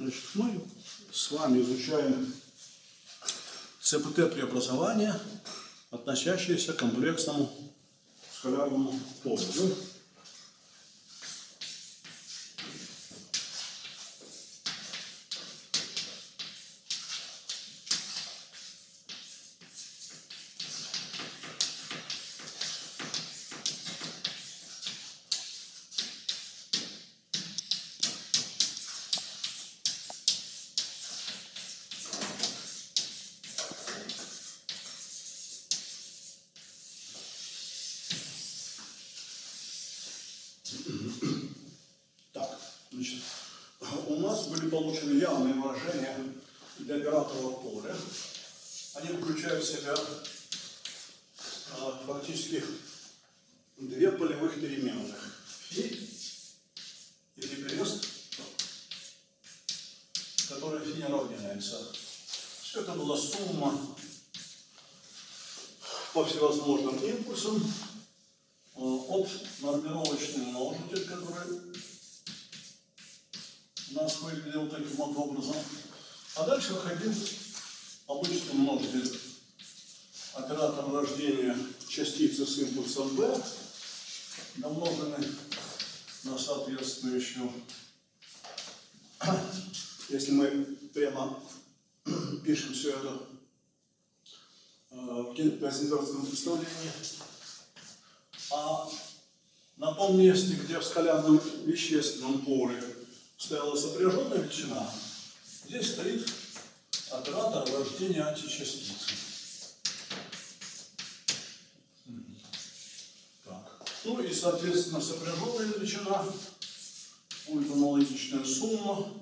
Значит, мы с вами изучаем ЦПТ преобразования, относящиеся к комплексному скалярному полю. Ну, Так, значит, у нас были получены явные выражения для оператора поля. Они включают в себя а, фактически две полевых переменных. Фи и регресс, которая фи не равняется. Все это была сумма по всевозможным импульсам э, от нормировочный множитель, который у нас выглядел таким вот образом. А дальше выходил обычный множитель оператор рождения частицы с импульсом b, домноженный на соответствующую. Если мы прямо пишем все это э, в Гейзенбергском представлении, а на том месте, где в скалярном вещественном поле стояла сопряженная величина, здесь стоит оператор рождения античастицы. Так. Ну и, соответственно, сопряженная величина будет аналогичная сумма,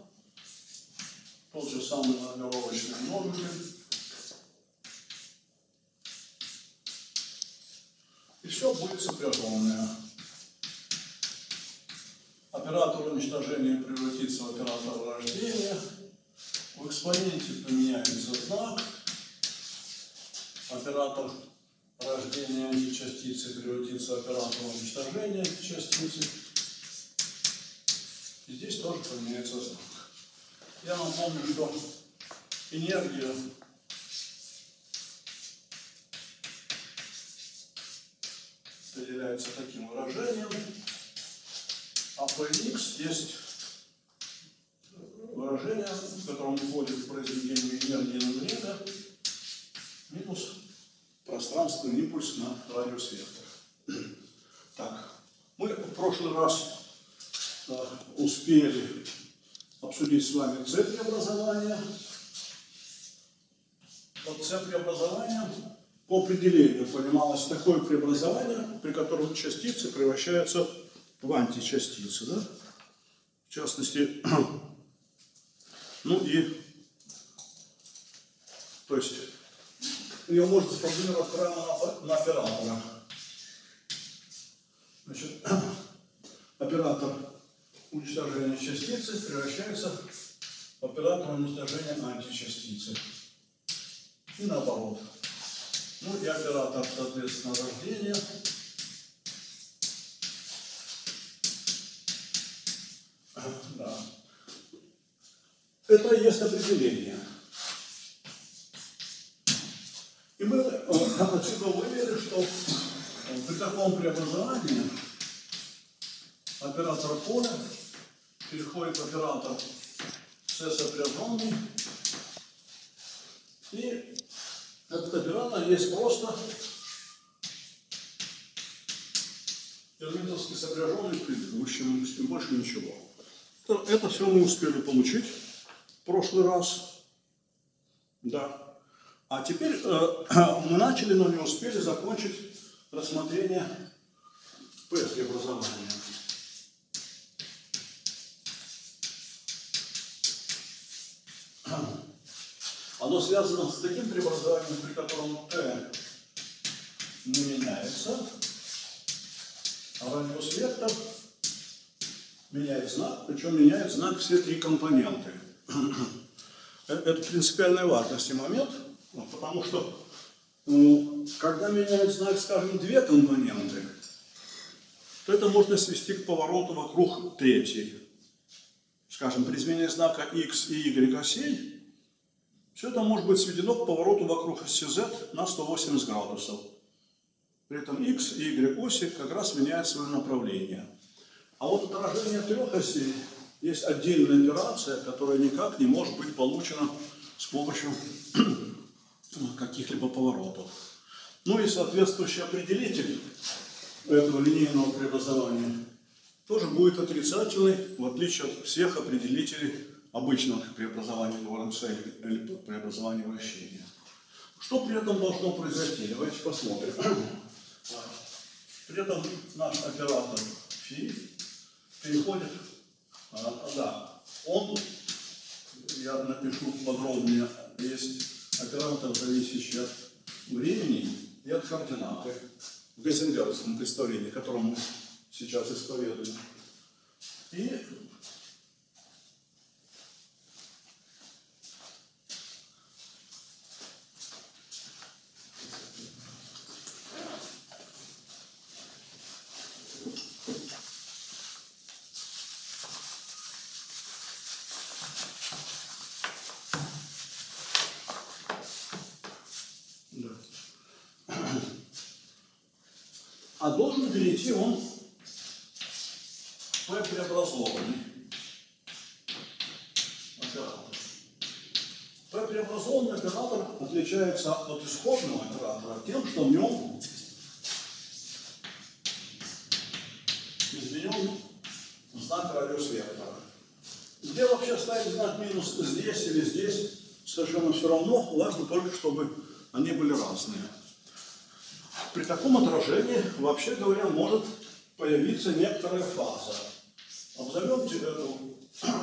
тот же самый нормировочный множитель. И все будет сопряженное. Оператор уничтожения превратится в оператор рождения. В экспоненте поменяется знак. Оператор рождения античастицы превратится в оператор уничтожения античастицы. И здесь тоже поменяется знак. Я напомню, что энергия определяется таким выражением. А Px есть выражение, в котором входит произведение энергии на время минус пространственный импульс на радиус вектора. Так, мы в прошлый раз э, успели обсудить с вами С преобразования. Под С преобразованием по определению понималось такое преобразование, при котором частицы превращаются в античастицы. Да? В частности, ну и, то есть, ее можно сформулировать прямо на оператора. Значит, оператор уничтожения частицы превращается в оператор уничтожения античастицы. И наоборот. Ну и оператор, соответственно, рождения. Это и есть определение. И мы э, отсюда вывели, что при таком преобразовании оператор поля переходит в оператор с сопряженный. И этот оператор есть просто Эрмитовский сопряженный ним больше ничего. Это, это все мы успели получить в прошлый раз. Да. А теперь э, мы начали, но не успели закончить рассмотрение П преобразования. Оно связано с таким преобразованием, при котором Т не меняется, а радиус вектор меняет знак, причем меняет знак все три компоненты. Это принципиальной важности момент, ну, потому что ну, когда меняет знак, скажем, две компоненты, то это можно свести к повороту вокруг третьей. скажем, при изменении знака x и y осей, все это может быть сведено к повороту вокруг оси z на 180 градусов. При этом x и y оси как раз меняют свое направление. А вот отражение трех осей есть отдельная операция, которая никак не может быть получена с помощью каких-либо поворотов. Ну и соответствующий определитель этого линейного преобразования тоже будет отрицательный, в отличие от всех определителей обычного преобразования Лоренца или преобразования вращения. Что при этом должно произойти? Давайте посмотрим. При этом наш оператор фи переходит, а, да, он, я напишу подробнее, есть оператор, зависящий от времени и от координаты в Гейзенгеровском представлении, которое мы сейчас исповедуем. И А должен перейти он P преобразованный оператор. P преобразованный оператор отличается от исходного оператора тем, что в нем изменен знак радиус вектора. Где вообще ставить знак минус здесь или здесь, совершенно все равно, важно только, чтобы они были разные. При таком отражении, вообще говоря, может появиться некоторая фаза. Обзовемте эту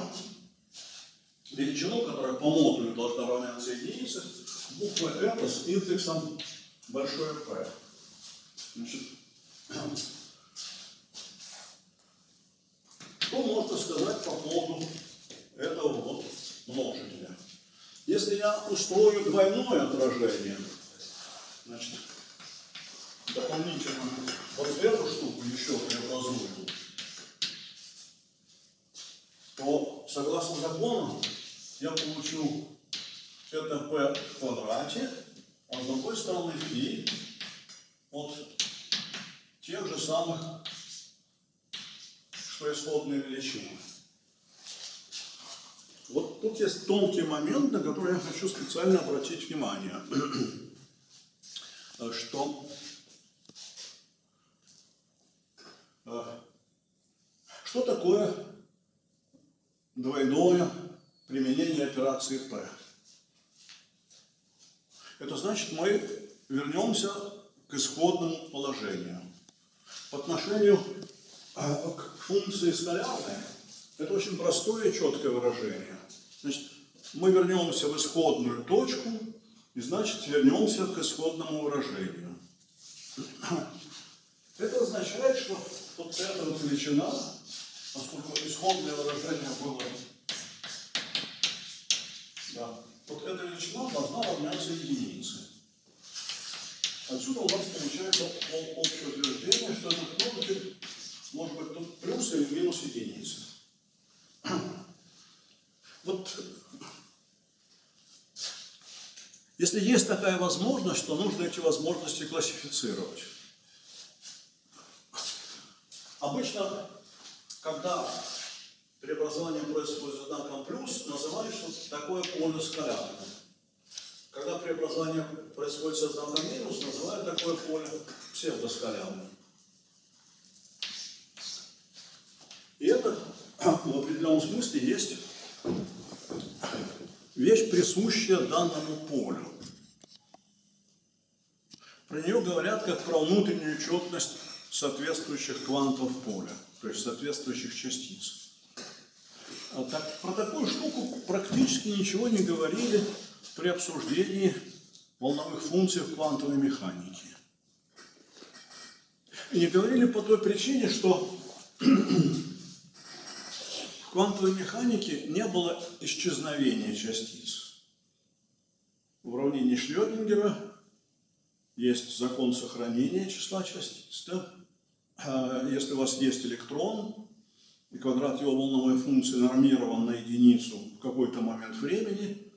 величину, которая по модулю должна равняться единице, буква это с индексом большое P. Значит, что можно сказать по поводу этого вот множителя? Если я устрою двойное отражение, значит, дополнительно вот эту штуку еще преобразую, то согласно закону я получу это p в квадрате, а с другой стороны фи от тех же самых, что исходные величины. Тут есть тонкий момент, на который я хочу специально обратить внимание, что э, что такое двойное применение операции P. Это значит, мы вернемся к исходному положению. По отношению э, к функции скалярной, это очень простое и четкое выражение. Значит, мы вернемся в исходную точку, и значит вернемся к исходному выражению. Это означает, что вот эта вот величина поскольку исходное выражение было, да, вот эта величина должна равняться единице. Отсюда у нас получается общее утверждение, что этот может быть тут плюс или минус единицы. Вот если есть такая возможность, то нужно эти возможности классифицировать. Обычно когда преобразование происходит с знаком плюс, называют, что такое поле скалярное. Когда преобразование происходит со знаком минус, называют такое поле псевдоскалярным. И это в определенном смысле есть вещь, присущая данному полю. Про нее говорят как про внутреннюю четность соответствующих квантов поля то есть соответствующих частиц. А так, про такую штуку практически ничего не говорили при обсуждении волновых функций в квантовой механике. И не говорили по той причине, что квантовой механике не было исчезновения частиц. В уравнении Шлёдингера есть закон сохранения числа частиц. Да? А, если у вас есть электрон, и квадрат его волновой функции нормирован на единицу в какой-то момент времени,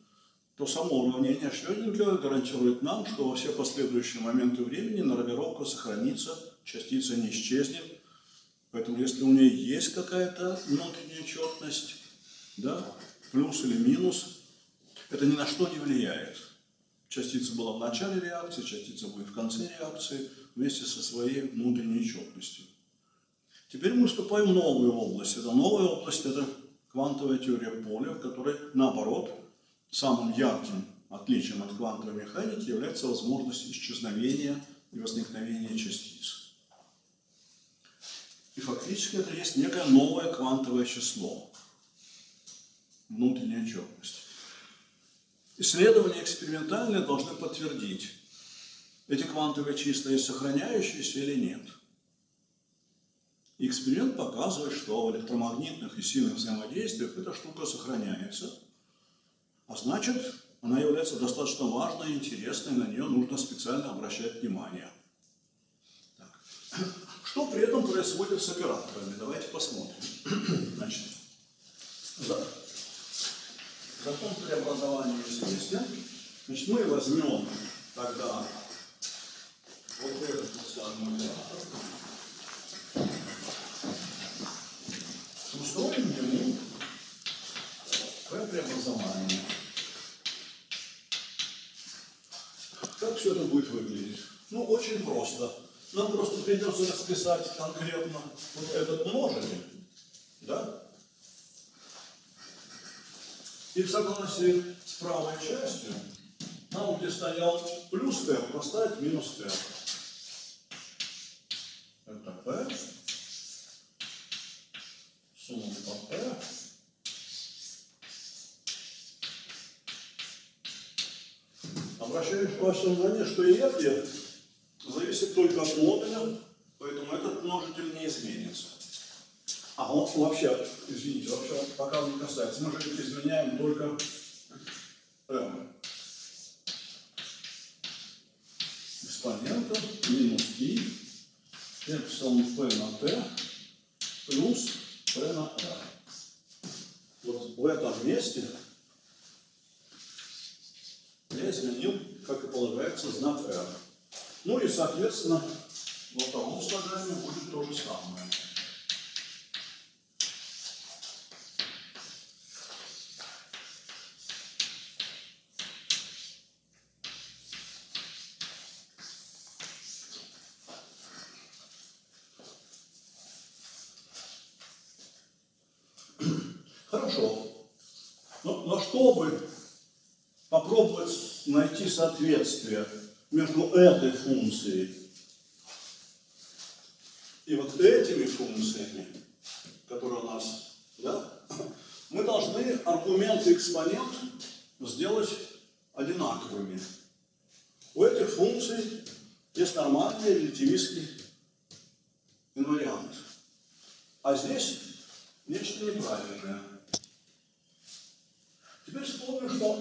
то само уравнение Шрёдингера гарантирует нам, что во все последующие моменты времени нормировка сохранится, частица не исчезнет. Поэтому если у нее есть какая-то внутренняя четность, да, плюс или минус, это ни на что не влияет. Частица была в начале реакции, частица будет в конце реакции вместе со своей внутренней четностью. Теперь мы вступаем в новую область. Это новая область – это квантовая теория поля, в которой, наоборот, самым ярким отличием от квантовой механики является возможность исчезновения и возникновения частиц. И фактически это есть некое новое квантовое число, внутренняя четность. Исследования экспериментальные должны подтвердить, эти квантовые числа есть сохраняющиеся или нет. Эксперимент показывает, что в электромагнитных и сильных взаимодействиях эта штука сохраняется – а значит, она является достаточно важной и интересной, на нее нужно специально обращать внимание. Так. Что при этом происходит с операторами? Давайте посмотрим. Значит, да. закон преобразования известен. Значит, мы возьмем тогда вот этот вот самый оператор, устроим ему преобразование. Как все это будет выглядеть? Ну, очень просто. Нам просто придется расписать конкретно вот этот множитель, да? И в согласии с правой частью нам, где стоял плюс t, поставить минус t. Это p. Сумма по p. Обращаю ваше внимание, что и это зависит только от модуля, поэтому этот множитель не изменится. А он вообще, извините, вообще пока не касается. Мы же изменяем только m. Экспонента минус i эпсилон p на t плюс p на r. Вот в этом месте я изменил, как и полагается, знак R. Ну и, соответственно, во втором слагаемом будет то же самое. Хорошо. Но, но чтобы попробовать найти соответствие между этой функцией и вот этими функциями, которые у нас, да, мы должны аргумент и экспонент сделать одинаковыми. У этих функций есть нормальный релятивистский инвариант. А здесь нечто неправильное.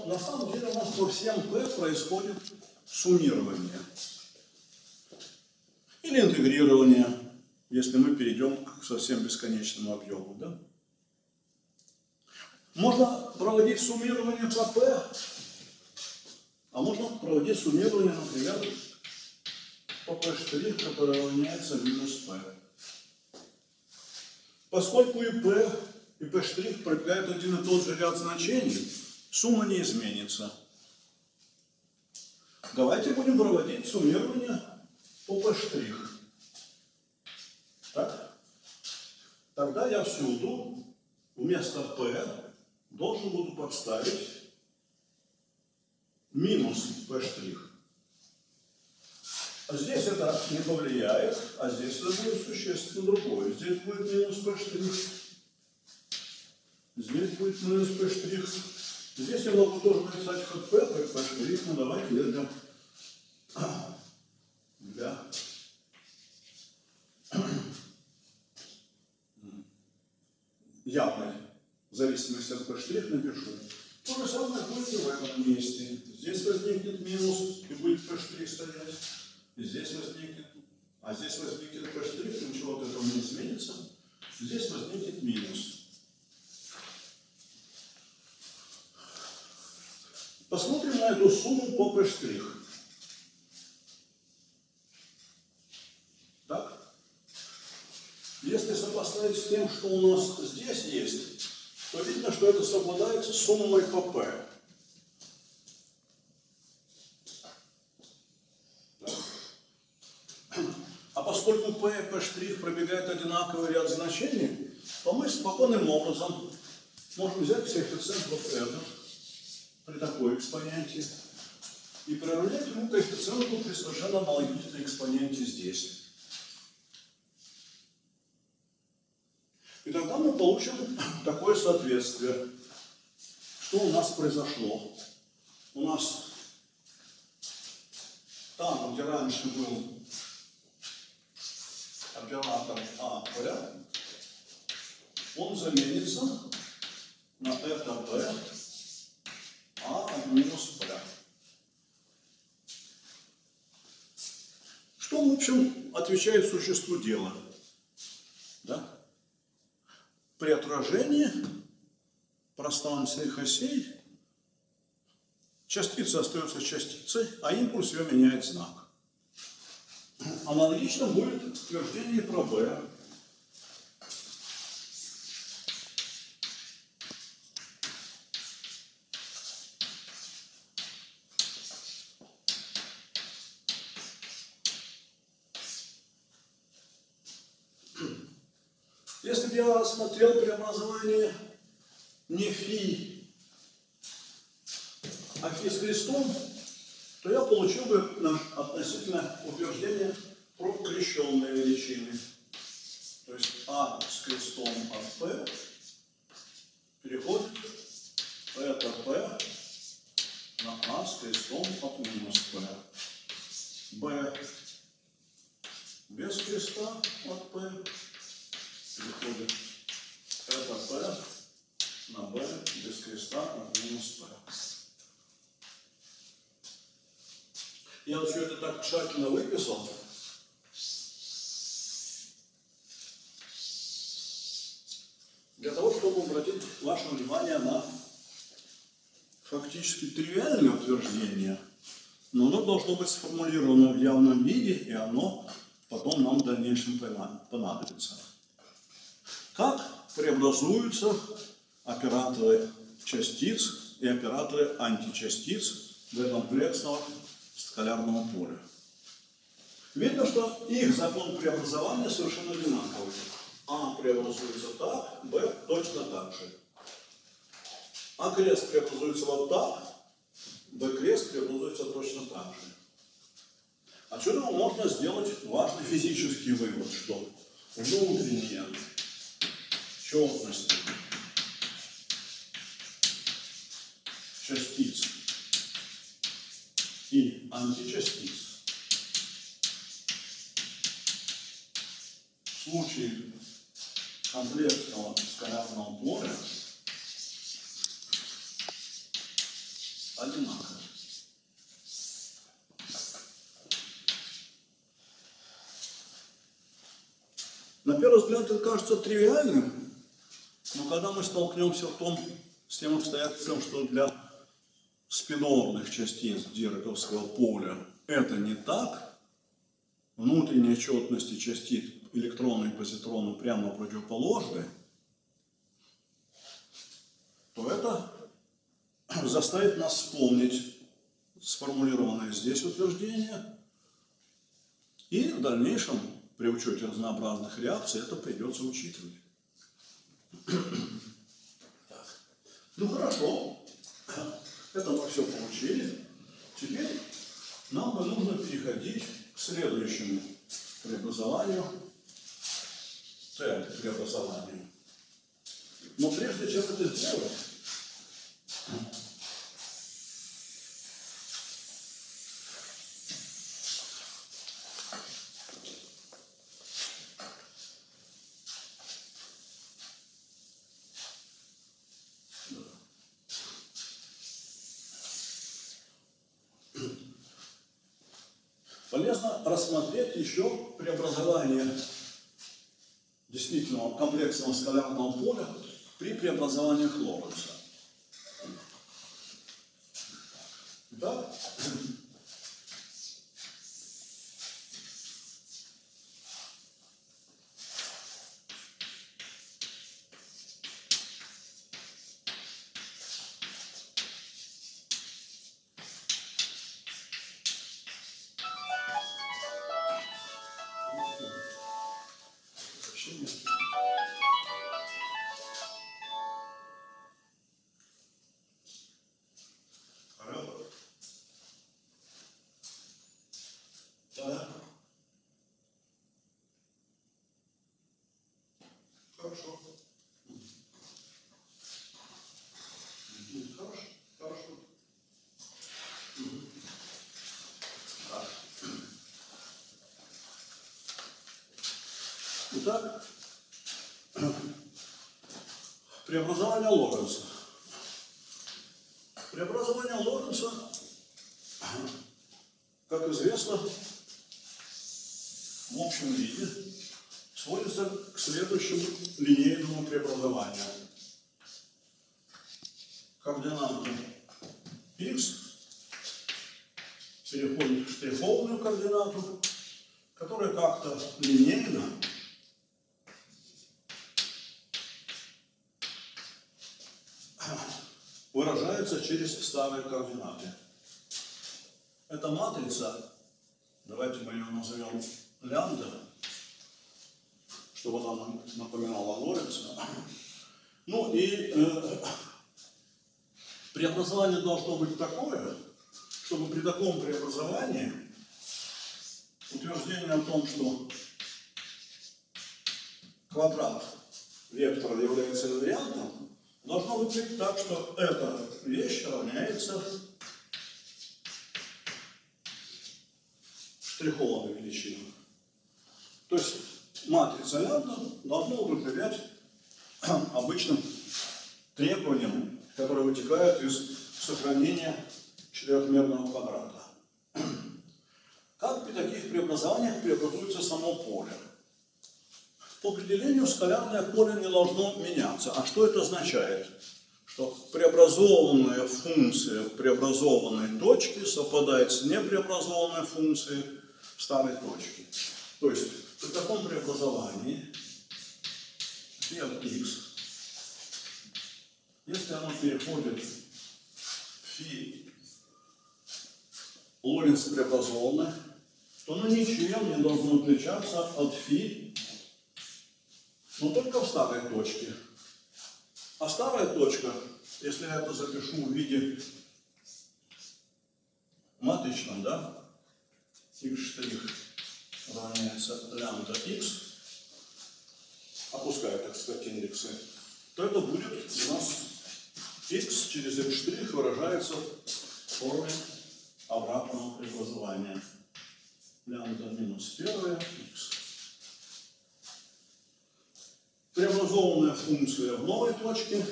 На самом деле у нас по всем P происходит суммирование. Или интегрирование, если мы перейдем к совсем бесконечному объему. Да? Можно проводить суммирование по P, а можно проводить суммирование, например, по P', который равняется минус P. Поскольку и P и P' проявляют один и тот же ряд значений, сумма не изменится. Давайте будем проводить суммирование по P'. Так? Тогда я всюду вместо P должен буду подставить минус P'. А здесь это не повлияет, а здесь это будет существенно другое. Здесь будет минус P'. Здесь будет минус p. Здесь я тоже написать хоть p, p, p штрих, но давайте я для, для явной зависимости от p напишу. То же самое будет и в этом месте. Здесь возникнет минус и будет p стоять. И здесь возникнет, а здесь возникнет p ничего от этого не изменится. здесь возникнет минус. Посмотрим на эту сумму по P'. Так? Если сопоставить с тем, что у нас здесь есть, то видно, что это совпадает с суммой по P. А поскольку P и P' пробегает одинаковый ряд значений, то мы спокойным образом можем взять коэффициент вот этот при такой экспоненте и приравнять ему коэффициенту при совершенно аналогичной экспоненте здесь. И тогда мы получим такое соответствие. Что у нас произошло? У нас там, где раньше был оператор АП, он заменится на это Б, А минус П. Что, в общем, отвечает существу дела? Да? При отражении пространственных осей частица остается частицей, а импульс ее меняет знак. Аналогично будет утверждение про B. Рассмотрел преобразование не фи, а фи с крестом, то я получил бы относительно утверждения про крещенные величины. То есть А с крестом от P переходит это P на А с крестом от минус P. B без креста от P переходит это P на B без креста от минус P. Я вот все это так тщательно выписал. Для того, чтобы обратить ваше внимание на фактически тривиальное утверждение, но оно должно быть сформулировано в явном виде, и оно потом нам в дальнейшем понадобится. Как преобразуются операторы частиц и операторы античастиц для комплексного скалярного поля. Видно, что их закон преобразования совершенно одинаковый. А преобразуется так, Б точно так же. А крест преобразуется вот так, Б крест преобразуется точно так же. Отсюда можно сделать важный физический вывод, что внутренняя четность частиц. И античастиц. В случае комплексного скалярного поля одинаковы. На первый взгляд это кажется тривиальным, но когда мы столкнемся в том, с тем обстоятельством, что для спинорных частиц Дираковского поля это не так, внутренние четности частиц электроны и позитроны прямо противоположны, то это заставит нас вспомнить сформулированное здесь утверждение, и в дальнейшем при учете разнообразных реакций это придется учитывать. Ну хорошо, это мы все получили. Теперь нам бы нужно переходить к следующему преобразованию, Т преобразованию. Но прежде чем это сделать, полезно рассмотреть еще преобразование действительно комплексного скалярного поля при преобразованиях Лоренца. Итак, преобразование Лоренца. Преобразование Лоренца, как известно, в общем виде сводится к следующему линейному преобразованию. Координата x переходит в штрихованную координату, которая как-то линейно выражается через старые координаты. Эта матрица, давайте мы ее назовем лямбда, чтобы она напоминала Лоренца. Ну и э, преобразование должно быть такое, чтобы при таком преобразовании утверждение о том, что квадрат вектора является инвариантом, должно выглядеть так, что эта вещь равняется штрихованной величине. То есть матрица лямбда должна удовлетворять обычным требованиям, которые вытекают из сохранения четырехмерного квадрата. Как при таких преобразованиях преобразуется само поле? По определению скалярное поле не должно меняться. А что это означает? Что преобразованная функция в преобразованной точке совпадает с непреобразованной функцией в старой точке. То есть при таком преобразовании f от x, если оно переходит в фи Лоренц преобразованное, то оно ничем не должно отличаться от фи но только в старой точке. А старая точка, если я это запишу в виде матричном, да, x' равняется лямбда x, опуская, так сказать, индексы, то это будет у нас x через x' выражается в форме обратного преобразования. Лямбда минус первая x преобразованная функция в новой точке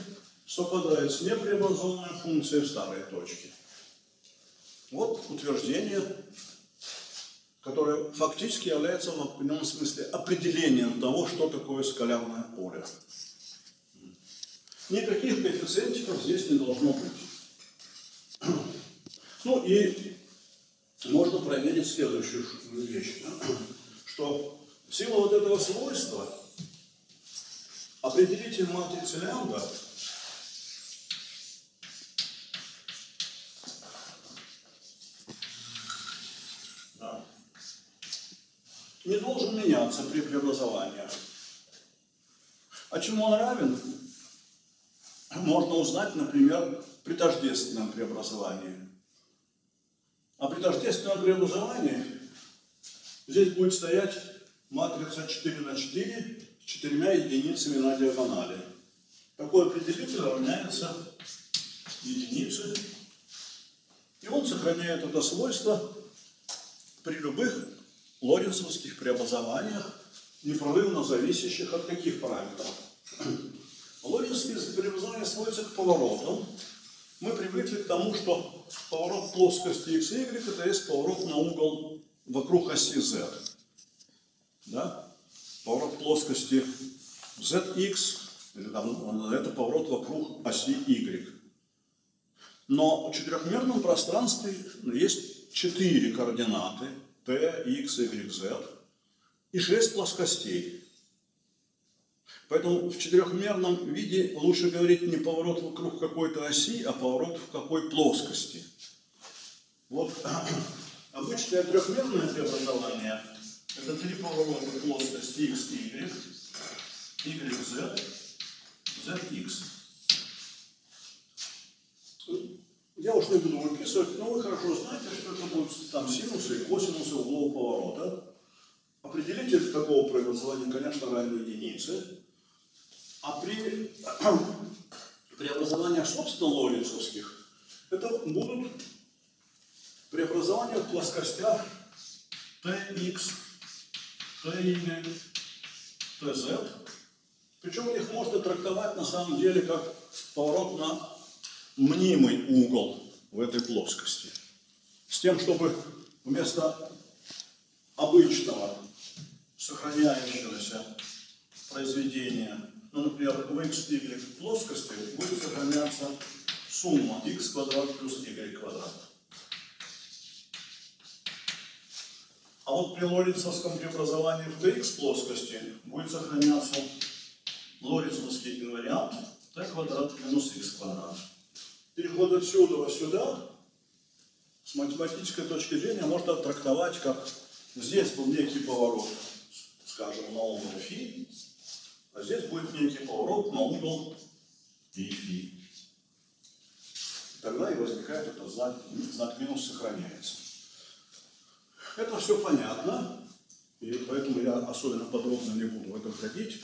совпадает с непреобразованной функцией в старой точке. Вот утверждение, которое фактически является в определенном смысле определением того, что такое скалярное поле. Никаких коэффициентиков здесь не должно быть. Ну и можно проверить следующую вещь, что в силу вот этого свойства Определитель матрицы лямбда да, не должен меняться при преобразовании. А чему он равен, можно узнать, например, при тождественном преобразовании. А при тождественном преобразовании здесь будет стоять матрица 4 на 4 с четырьмя единицами на диагонали. Такой определитель равняется единице. И он сохраняет это свойство при любых лоренцевских преобразованиях, непрерывно зависящих от каких параметров. Лоренцевские преобразования сводятся к поворотам. Мы привыкли к тому, что поворот плоскости x, y это есть поворот на угол вокруг оси z. Да? Поворот плоскости ZX, или там, это поворот вокруг оси Y. Но в четырехмерном пространстве есть четыре координаты T, X, Y, Z и шесть плоскостей. Поэтому в четырехмерном виде лучше говорить не поворот вокруг какой-то оси, а поворот в какой плоскости. Вот обычное трехмерное преобразование – это три поворота плоскости x, y, y, z, z, x. Я уж не буду выписывать, но вы хорошо знаете, что это будут там синусы и косинусы углов поворота. Определитель такого преобразования, конечно, равен единице. А при преобразованиях собственно лоренцовских это будут преобразования в плоскостях tx, ty, tz. Причем их можно трактовать на самом деле как поворот на мнимый угол в этой плоскости. С тем, чтобы вместо обычного сохраняющегося произведения, ну, например, в x, y плоскости будет сохраняться сумма x квадрат плюс y квадрат. А вот при лоренцовском преобразовании в tx плоскости будет сохраняться лоренцовский инвариант t квадрат минус x квадрат переход отсюда сюда с математической точки зрения можно трактовать как здесь был некий поворот, скажем, на угол фи, а здесь будет некий поворот на угол фи. Тогда и возникает этот знак, знак минус сохраняется. Это все понятно, и поэтому я особенно подробно не буду в это входить.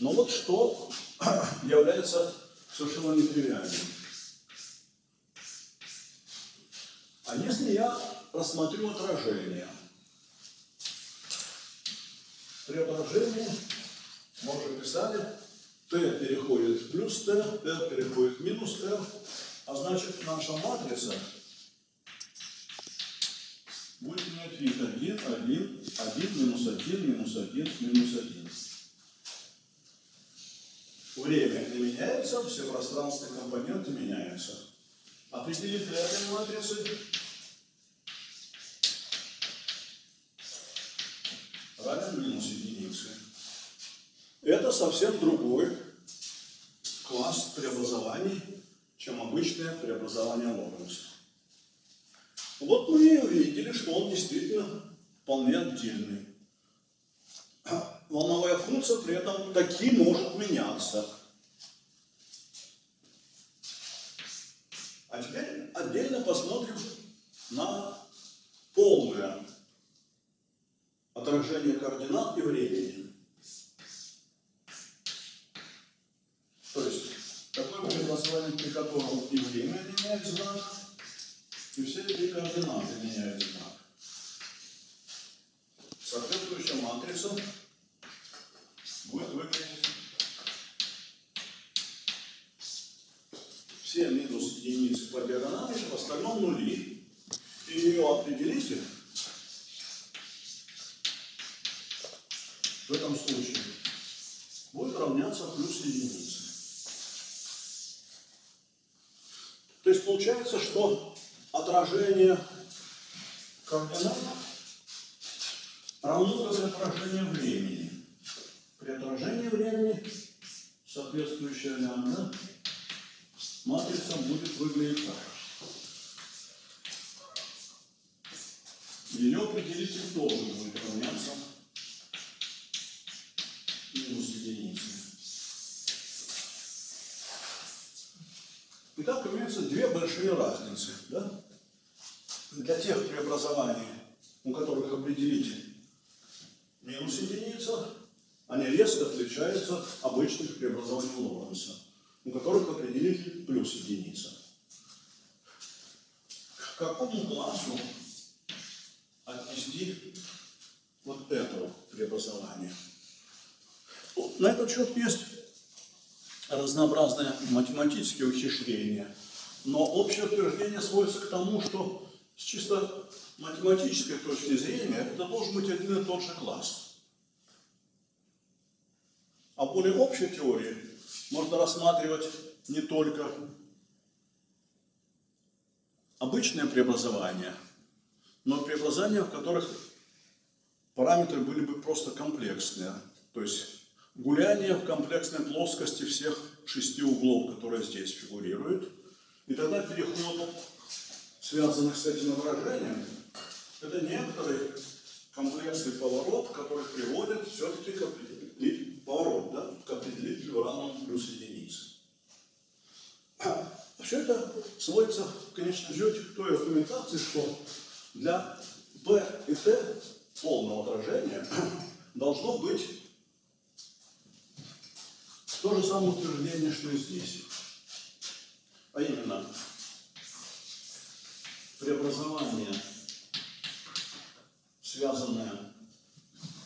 Но вот что является совершенно нетривиальным. А если я рассмотрю отражение? При отражении мы уже писали, t переходит в плюс t, r переходит в минус r, а значит наша матрица вид 1, 1, 1, минус 1, минус 1, минус 1. Время не меняется, все пространственные компоненты меняются. Определить для этой матрицы равен минус единице. Это совсем другой класс преобразований, чем обычное преобразование Лоренца. Вот мы и увидели, что он действительно вполне отдельный. Волновая функция при этом таки может меняться. А теперь отдельно посмотрим на полное отражение координат и времени. То есть, такое преобразование, при котором и время меняет знак, и все эти координаты меняют знак. Соответствующая матрица будет выглядеть все минус единицы по диагонали, в остальном нули. И ее определитель в этом случае будет равняться плюс единице. То есть получается, что отражение координат равно как отражение времени. При отражении времени соответствующая лямбда матрица будет выглядеть так. Ее определитель должен будет равняться минус единицы. Итак, имеются две большие разницы. Да? Для тех преобразований, у которых определитель минус единица, они резко отличаются от обычных преобразований Лоренца у которых определитель плюс единица. К какому классу отнести вот это преобразование? Ну, на этот счет есть разнообразные математические ухищрения, но общее утверждение сводится к тому, что с чисто математической точки зрения это должен быть один и тот же класс. А более общей теории можно рассматривать не только обычные преобразования, но преобразования, в которых параметры были бы просто комплексные. То есть гуляние в комплексной плоскости всех шести углов, которые здесь фигурируют. И тогда переход, связанный с этим выражением, это некоторый комплексный поворот, который приводит все-таки к определителю, поворот, да, к определителю равному плюс единице. Все это сводится, конечно, счете к той аргументации, что для P и T полного отражения должно быть то же самое утверждение, что и здесь. А именно, преобразование, связанное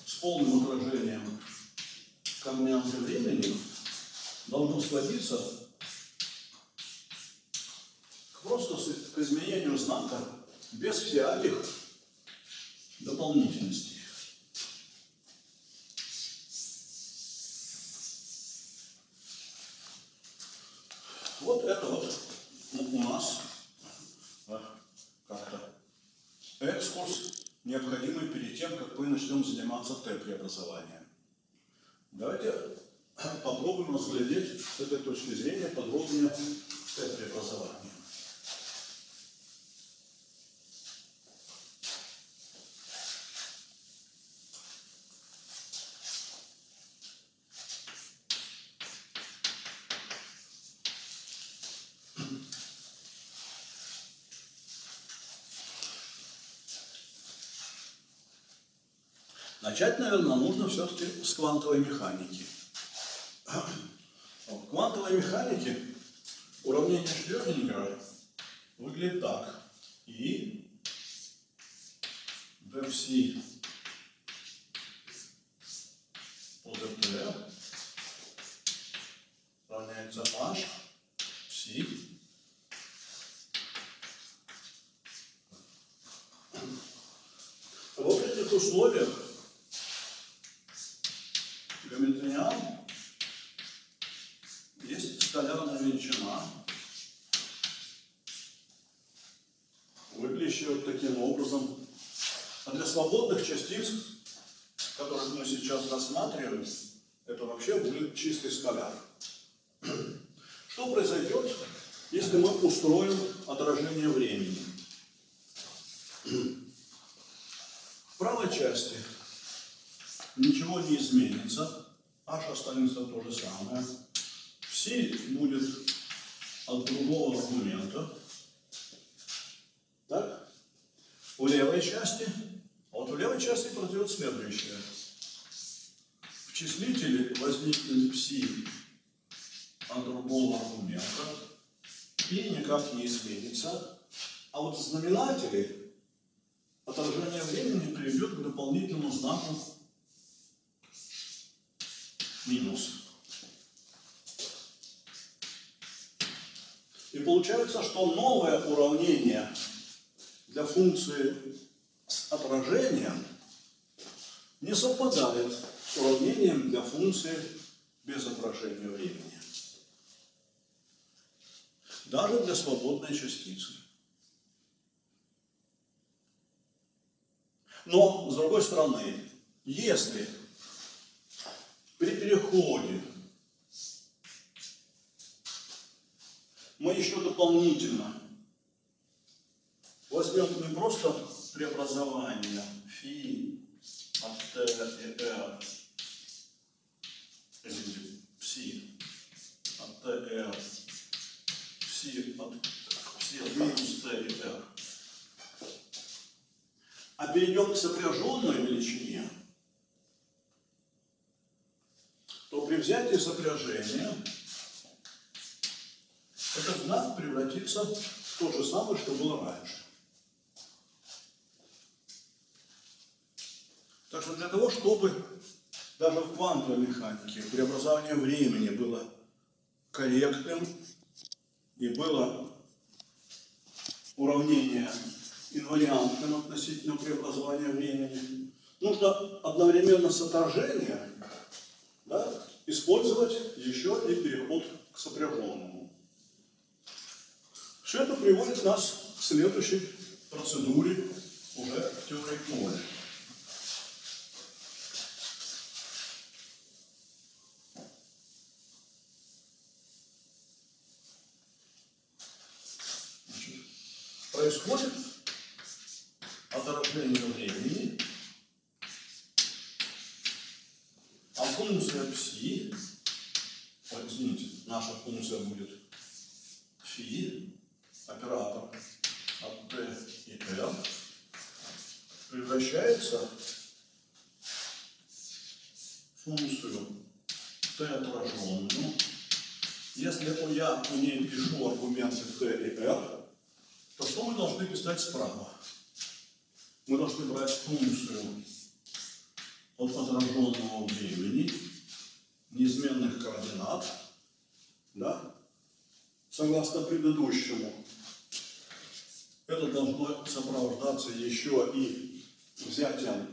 с полным отражением камнянки времени, должно сводиться к просто к изменению знака без всяких дополнительностей. Вот это вот у нас как-то экскурс, необходимый перед тем, как мы начнем заниматься Т-преобразованием. Давайте попробуем разглядеть с этой точки зрения подробнее Т-преобразование. Начать, наверное, нужно все-таки с квантовой механики. В квантовой механике уравнение Шрёдингера выглядит так. И VC под rt равняется h psi в этих условиях геометриан есть скалярная величина, выглядящая вот таким образом. А для свободных частиц, которых мы сейчас рассматриваем, это вообще будет чистый скаляр. Что произойдет, если мы устроим отражение времени? В правой части ничего не изменится, h останется то же самое. Пси будет от другого аргумента. Так? У левой части, а вот в левой части произойдет следующее. В числителе возникнет пси от другого аргумента и никак не изменится. А вот в знаменателе отражение времени приведет к дополнительному знаку минус. И получается, что новое уравнение для функции с отражением не совпадает с уравнением для функции без отражения времени. Даже для свободной частицы. Но, с другой стороны, если при переходе. Мы еще дополнительно возьмем не просто преобразование фи от t и r, пси от t и r, пси от, пси от минус t и r, а перейдем к сопряженной величине, взятии сопряжения этот знак превратится в то же самое, что было раньше. Так что для того, чтобы даже в квантовой механике преобразование времени было корректным и было уравнение инвариантным относительно преобразования времени, нужно одновременно с отражением да, использовать еще и переход к сопряженному. Все это приводит нас к следующей процедуре уже в теории поля. Значит, происходит отражение времени, а функция пси, ой, извините, наша функция будет фи, оператор от t и r, превращается в функцию t отраженную. Если я у ней пишу аргументы t и r, то что мы должны писать справа? Мы должны брать функцию от отраженного времени, неизменных координат, да, согласно предыдущему. Это должно сопровождаться еще и взятием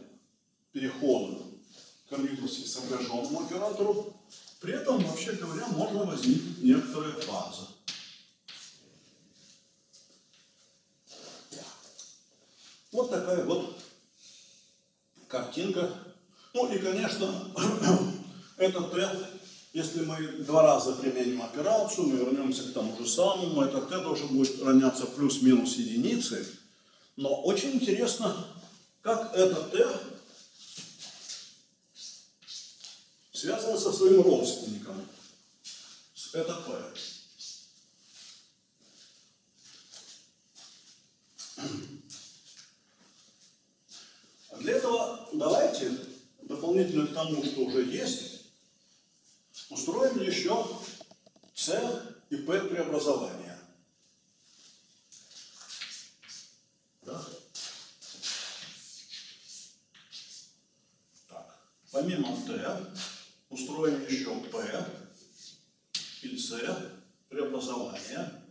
перехода к арбитровски сопряженному оператору. При этом, вообще говоря, можно возникнуть некоторая фаза. Вот такая вот картинка. Ну и, конечно, этот Т, если мы два раза применим операцию, мы вернемся к тому же самому, этот Т должен будет равняться плюс-минус единице. Но очень интересно, как этот Т связан со своим родственником, с это П. Для этого давайте, дополнительно к тому, что уже есть, устроим еще С и П? Так. Помимо Т устроим еще П и С преобразования.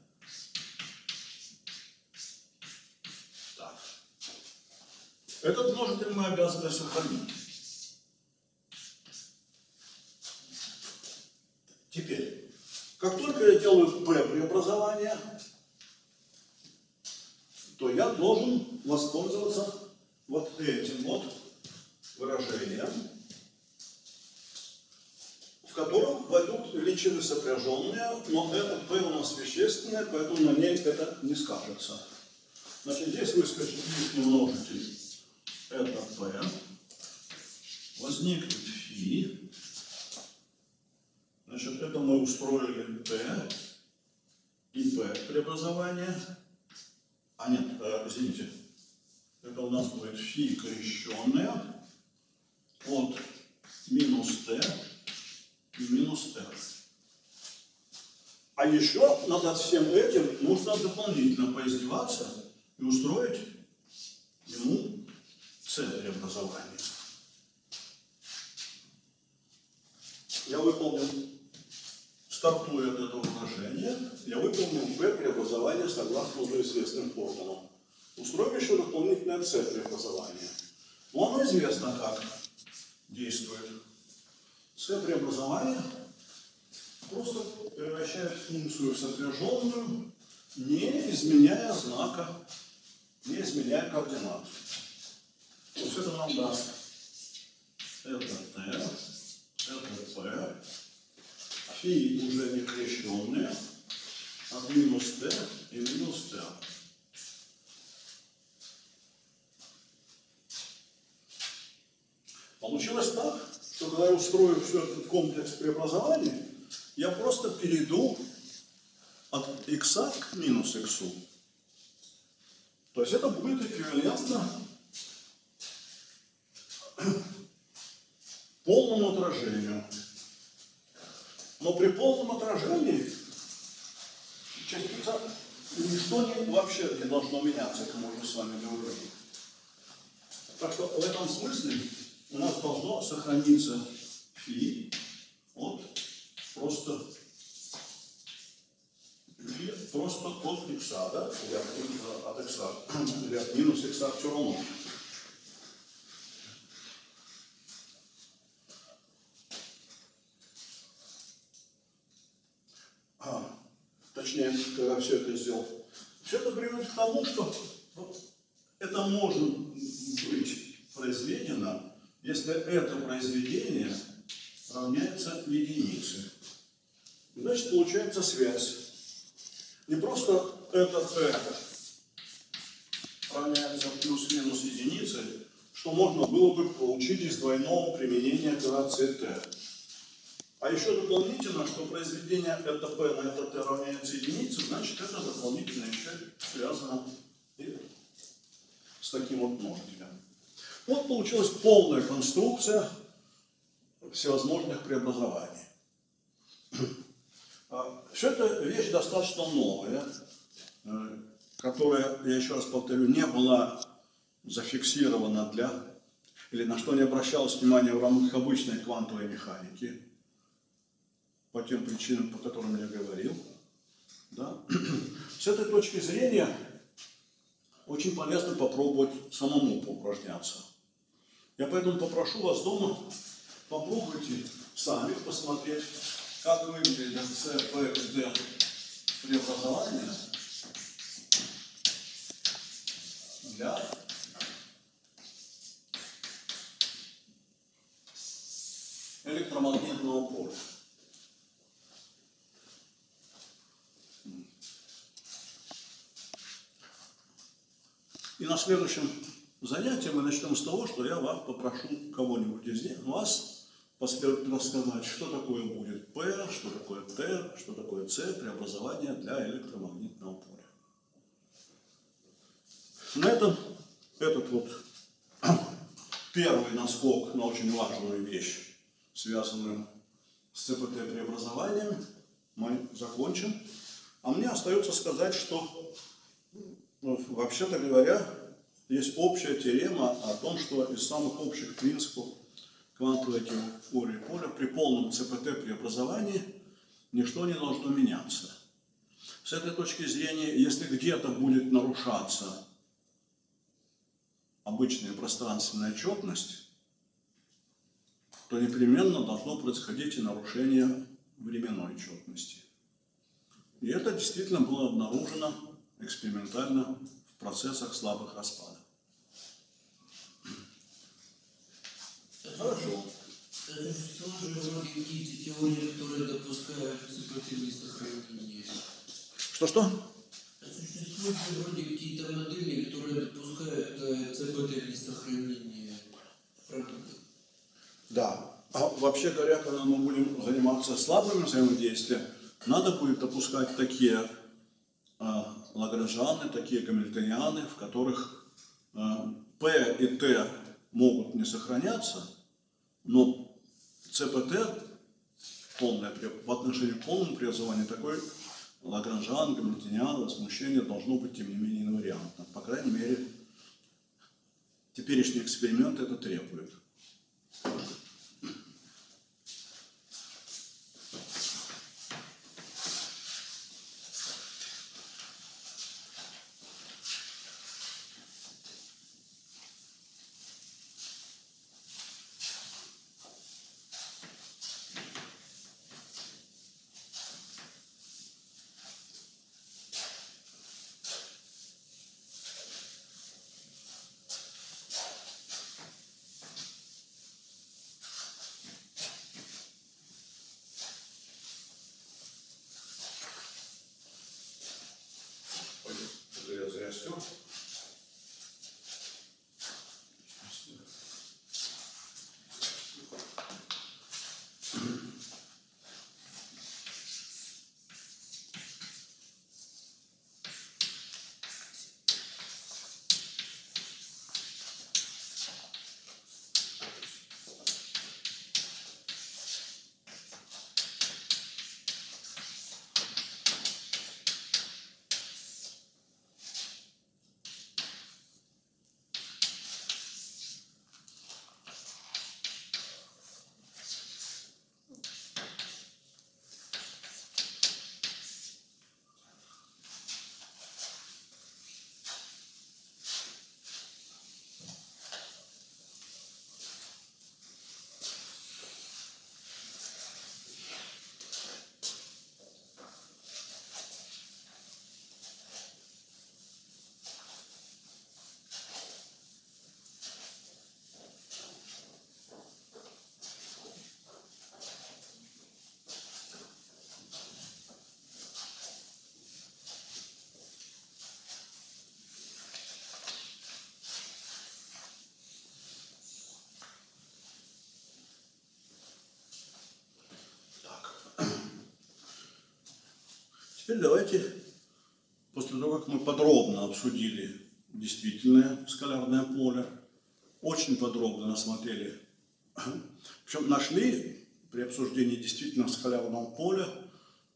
Так. Этот множитель мы обязаны сохранить. Теперь, как только я делаю P преобразование, то я должен воспользоваться вот этим вот выражением, котором войдут величины сопряженные, но это P у нас вещественное, поэтому на ней это не скажется. Значит, здесь выскочит лишний множитель это P, возникнет фи, значит, это мы устроили P и P преобразование, а нет, э, извините, это у нас будет фи крещенное от минус T минус R. А еще над всем этим нужно дополнительно поиздеваться и устроить ему цель преобразования. Я выполнил, стартуя от этого выражения, я выполнил P преобразование согласно уже известным формулам. Устроим еще дополнительное C преобразование. Но оно известно, как действует. C преобразование просто превращает функцию в сопряженную, не изменяя знака, не изменяя координат. То есть это нам даст это Т, это П, фи уже не крещенные, от минус Т и минус Т. Получилось так, что когда я устрою все этот комплекс преобразований, я просто перейду от x к минус x. То есть это будет эквивалентно полному отражению. Но при полном отражении частица ничто не, вообще не должно меняться, как мы уже с вами говорили. Так что в этом смысле у нас должно сохраниться фи от просто просто от икса, да? Или э, от икса, или от минус икса все равно. А, точнее, когда все это сделал. Все это приводит к тому, что это может быть произведено если это произведение равняется единице. Значит, получается связь. Не просто это это равняется плюс-минус единице, что можно было бы получить из двойного применения операции t. А еще дополнительно, что произведение это p на это t равняется единице, значит это дополнительно еще связано с таким вот множителем. Вот получилась полная конструкция всевозможных преобразований. А, Все это вещь достаточно новая, э, которая, я еще раз повторю, не была зафиксирована для, или на что не обращалось внимания в рамках обычной квантовой механики, по тем причинам, по которым я говорил. Да? С этой точки зрения очень полезно попробовать самому поупражняться. Я поэтому попрошу вас дома, попробуйте сами посмотреть, как выглядит CPD преобразование для электромагнитного поля. И на следующем занятии мы начнем с того, что я вас попрошу кого-нибудь из них, вас рассказать, что такое будет P, что такое T, что такое C, преобразование для электромагнитного поля. На этом этот вот первый наскок на очень важную вещь, связанную с ЦПТ преобразованием, мы закончим. А мне остается сказать, что ну, вообще-то говоря, есть общая теорема о том, что из самых общих принципов квантовой теории поля при полном ЦПТ преобразовании ничто не должно меняться. С этой точки зрения, если где-то будет нарушаться обычная пространственная четность, то непременно должно происходить и нарушение временной четности. И это действительно было обнаружено экспериментально процессах слабых распадов. Хорошо. Существуют же вроде какие-то теории, которые допускают сопротивление сохранения. Что-что? А Существуют же вроде какие-то модели, которые допускают э, ЦПТ без сохранения продуктов. Да. А вообще говоря, когда мы будем заниматься слабым взаимодействием, надо будет допускать такие а, лагранжаны, такие гамильтонианы, в которых а, P и T могут не сохраняться, но ЦПТ полное, в отношении к полному преобразованию такой лагранжан, гамильтониан, возмущение должно быть, тем не менее, инвариантно. По крайней мере, теперешний эксперимент это требует. Теперь давайте, после того, как мы подробно обсудили действительное скалярное поле, очень подробно осмотрели, причем нашли при обсуждении действительно скалярного поля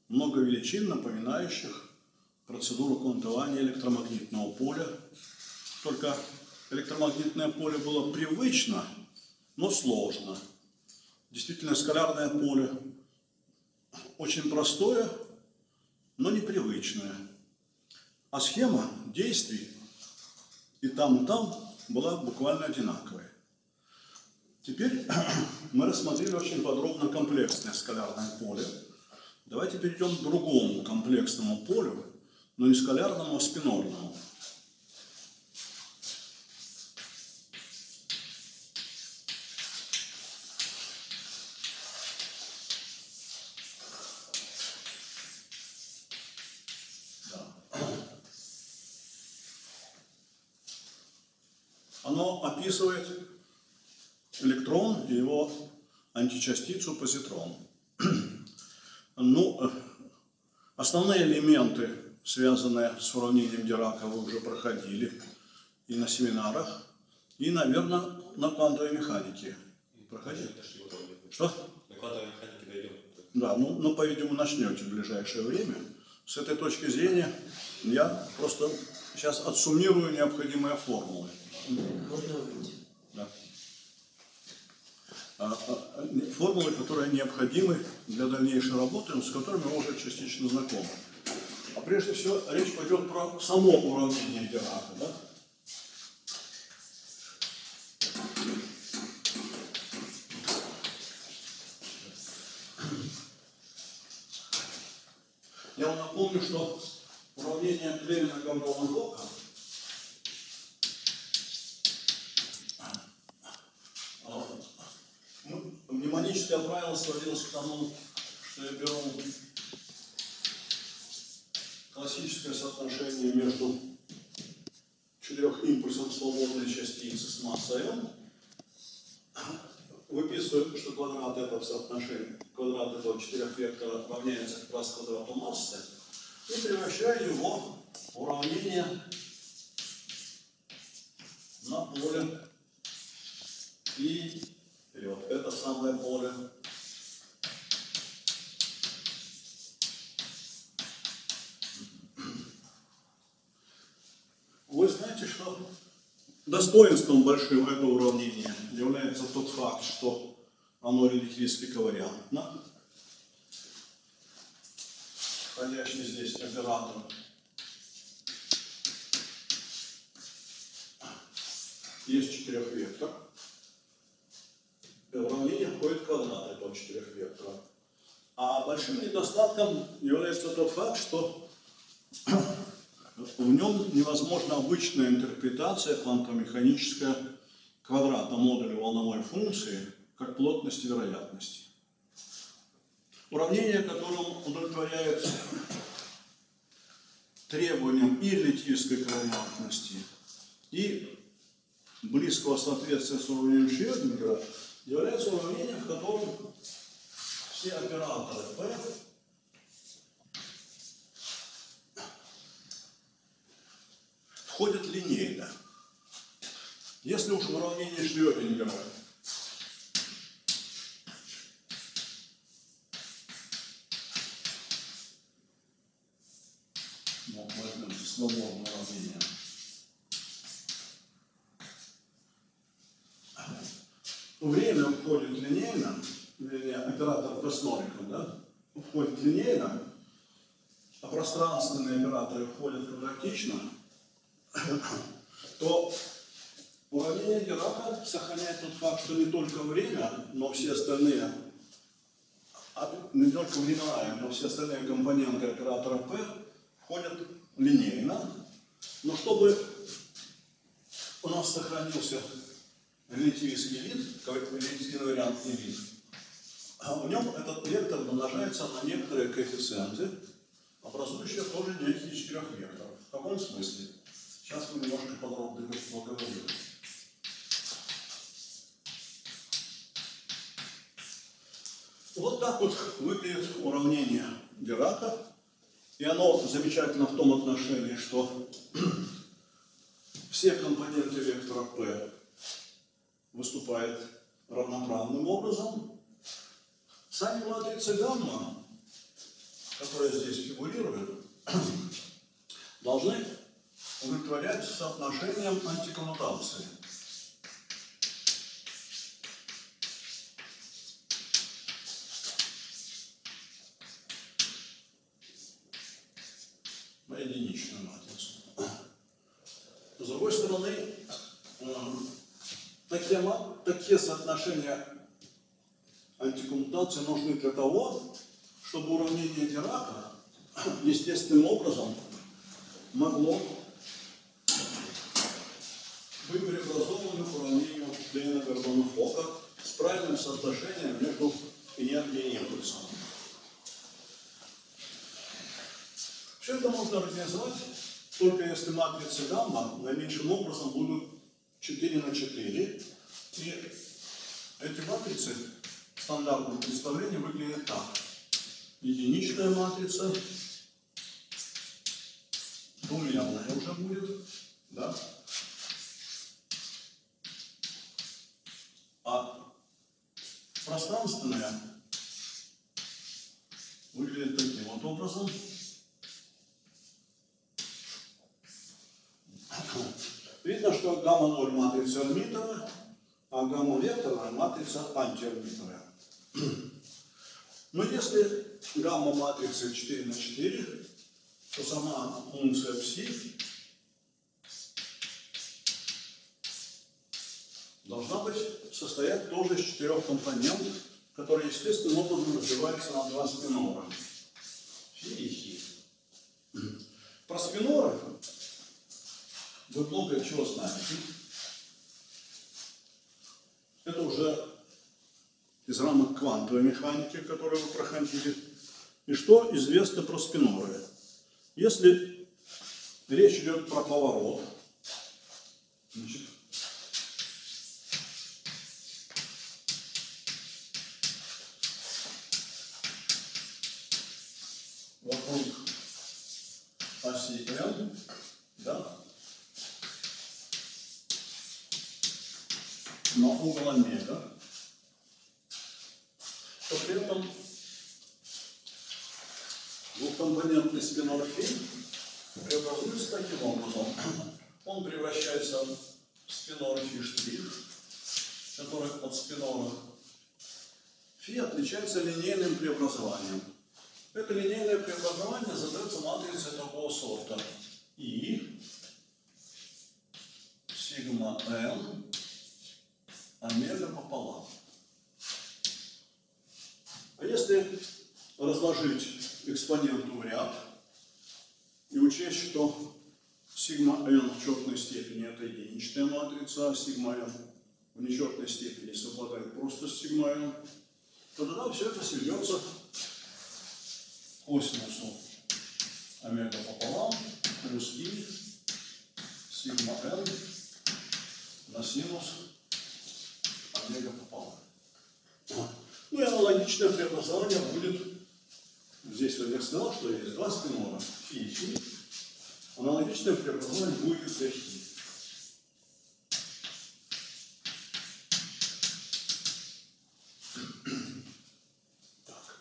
много величин, напоминающих процедуру квантования электромагнитного поля. Только электромагнитное поле было привычно, но сложно. Действительно, скалярное поле очень простое, но непривычное. А схема действий и там, и там была буквально одинаковая. Теперь мы рассмотрели очень подробно комплексное скалярное поле. Давайте перейдем к другому комплексному полю, но не скалярному, а спинорному. Оно описывает электрон и его античастицу позитрон. Ну, основные элементы, связанные с уравнением Дирака, вы уже проходили и на семинарах, и, наверное, на квантовой механике. Проходили? Что? На квантовой механике дойдем. Да, ну, ну по-видимому, начнете в ближайшее время. С этой точки зрения я просто сейчас отсуммирую необходимые формулы. Можно выйти? Да. А, а, формулы, которые необходимы для дальнейшей работы, с которыми мы уже частично знакомы. А прежде всего речь пойдет про само уравнение Дирака. Да? Я вам напомню, что уравнение Клейна Гамброна Хока Мнемоническое правило сводилось к тому, что я беру классическое соотношение между четырехимпульсом свободной частицы с массой m, выписываю, что квадрат этого соотношения, квадрат этого четырех вектора равняется как раз квадрату массы, и превращаю его в уравнение на поле и вперед. Это самое поле. Вы знаете, что достоинством большим этого уравнения является тот факт, что оно релятивистски ковариантно. Входящий здесь оператор есть четырехвектор. Уравнение входит квадрат этого четырехвектора. А большим недостатком является тот факт, что в нем невозможна обычная интерпретация квантомеханическая квадрата модуля волновой функции как плотности вероятности. Уравнение, которым удовлетворяет требованиям и релятивистской ковариантности, и близкого соответствия с уровнем Шрёдингера, является уравнением, в котором все операторы P входят линейно. Если уж в уравнении Шрёдингера ну, возьмем числовое уравнение. Время входит линейно, вернее, оператор P с ноликом, да, входит линейно, а пространственные операторы входят квадратично, то уравнение Дирака сохраняет тот факт, что не только время, но все остальные, а не только временная, но все остальные компоненты оператора P входят линейно. Но чтобы у нас сохранился релятивистский вид, как релятивный вариантный вид, а в нем этот вектор умножается на некоторые коэффициенты, образующие тоже некий из четырех векторов. В каком смысле? Сейчас мы немножко подробно поговорим. Вот так вот выглядит уравнение Дирака И оно замечательно в том отношении, что все компоненты вектора P выступают равноправным образом. Сами матрицы гамма, которые здесь фигурируют, должны удовлетворять соотношением антикоммутации. на единичную матрицу. С другой стороны, м, такие, ма- такие соотношения антикоммутации нужны для того, чтобы уравнение Дирака естественным образом могло быть преобразовано к уравнению Лейна Гордона Фока с правильным соотношением между энергией и импульсом. Все это можно организовать только если матрицы гамма наименьшим образом будут 4 на 4. И эти матрицы в стандартном представлении выглядят так. Единичная матрица, двумерная уже будет, да? А пространственная выглядит таким вот образом. Видно, что гамма-0 матрица Эрмитова, а гамма-векторная матрица антиэрмитовая. Но если гамма матрицы 4 на 4, то сама функция пси должна быть состоять тоже из четырех компонентов, которые естественным образом разбиваются на два спинора. Фи и хи. Про спиноры вы много чего знаете. Это уже из рамок квантовой механики, которые вы проходили. И что известно про спиноры? Если речь идет про поворот, значит, вокруг оси N, да, на угол омега, то при этом двухкомпонентный спинор фи преобразуется таким образом. Он превращается в спинор фи штрих, который от спинора фи отличается линейным преобразованием. Это линейное преобразование задается матрицей такого сорта. И сигма n омега пополам. А если разложить экспоненту в ряд и учесть, что сигма n в четной степени это единичная матрица, а сигма n в нечетной степени совпадает просто с сигма n, то тогда все это сведется косинусу омега пополам плюс и сигма n на синус омега пополам. Ну и аналогичное преобразование будет, здесь я сказал, что есть два спинора, фи и фи. Аналогичное преобразование будет для хи. Так,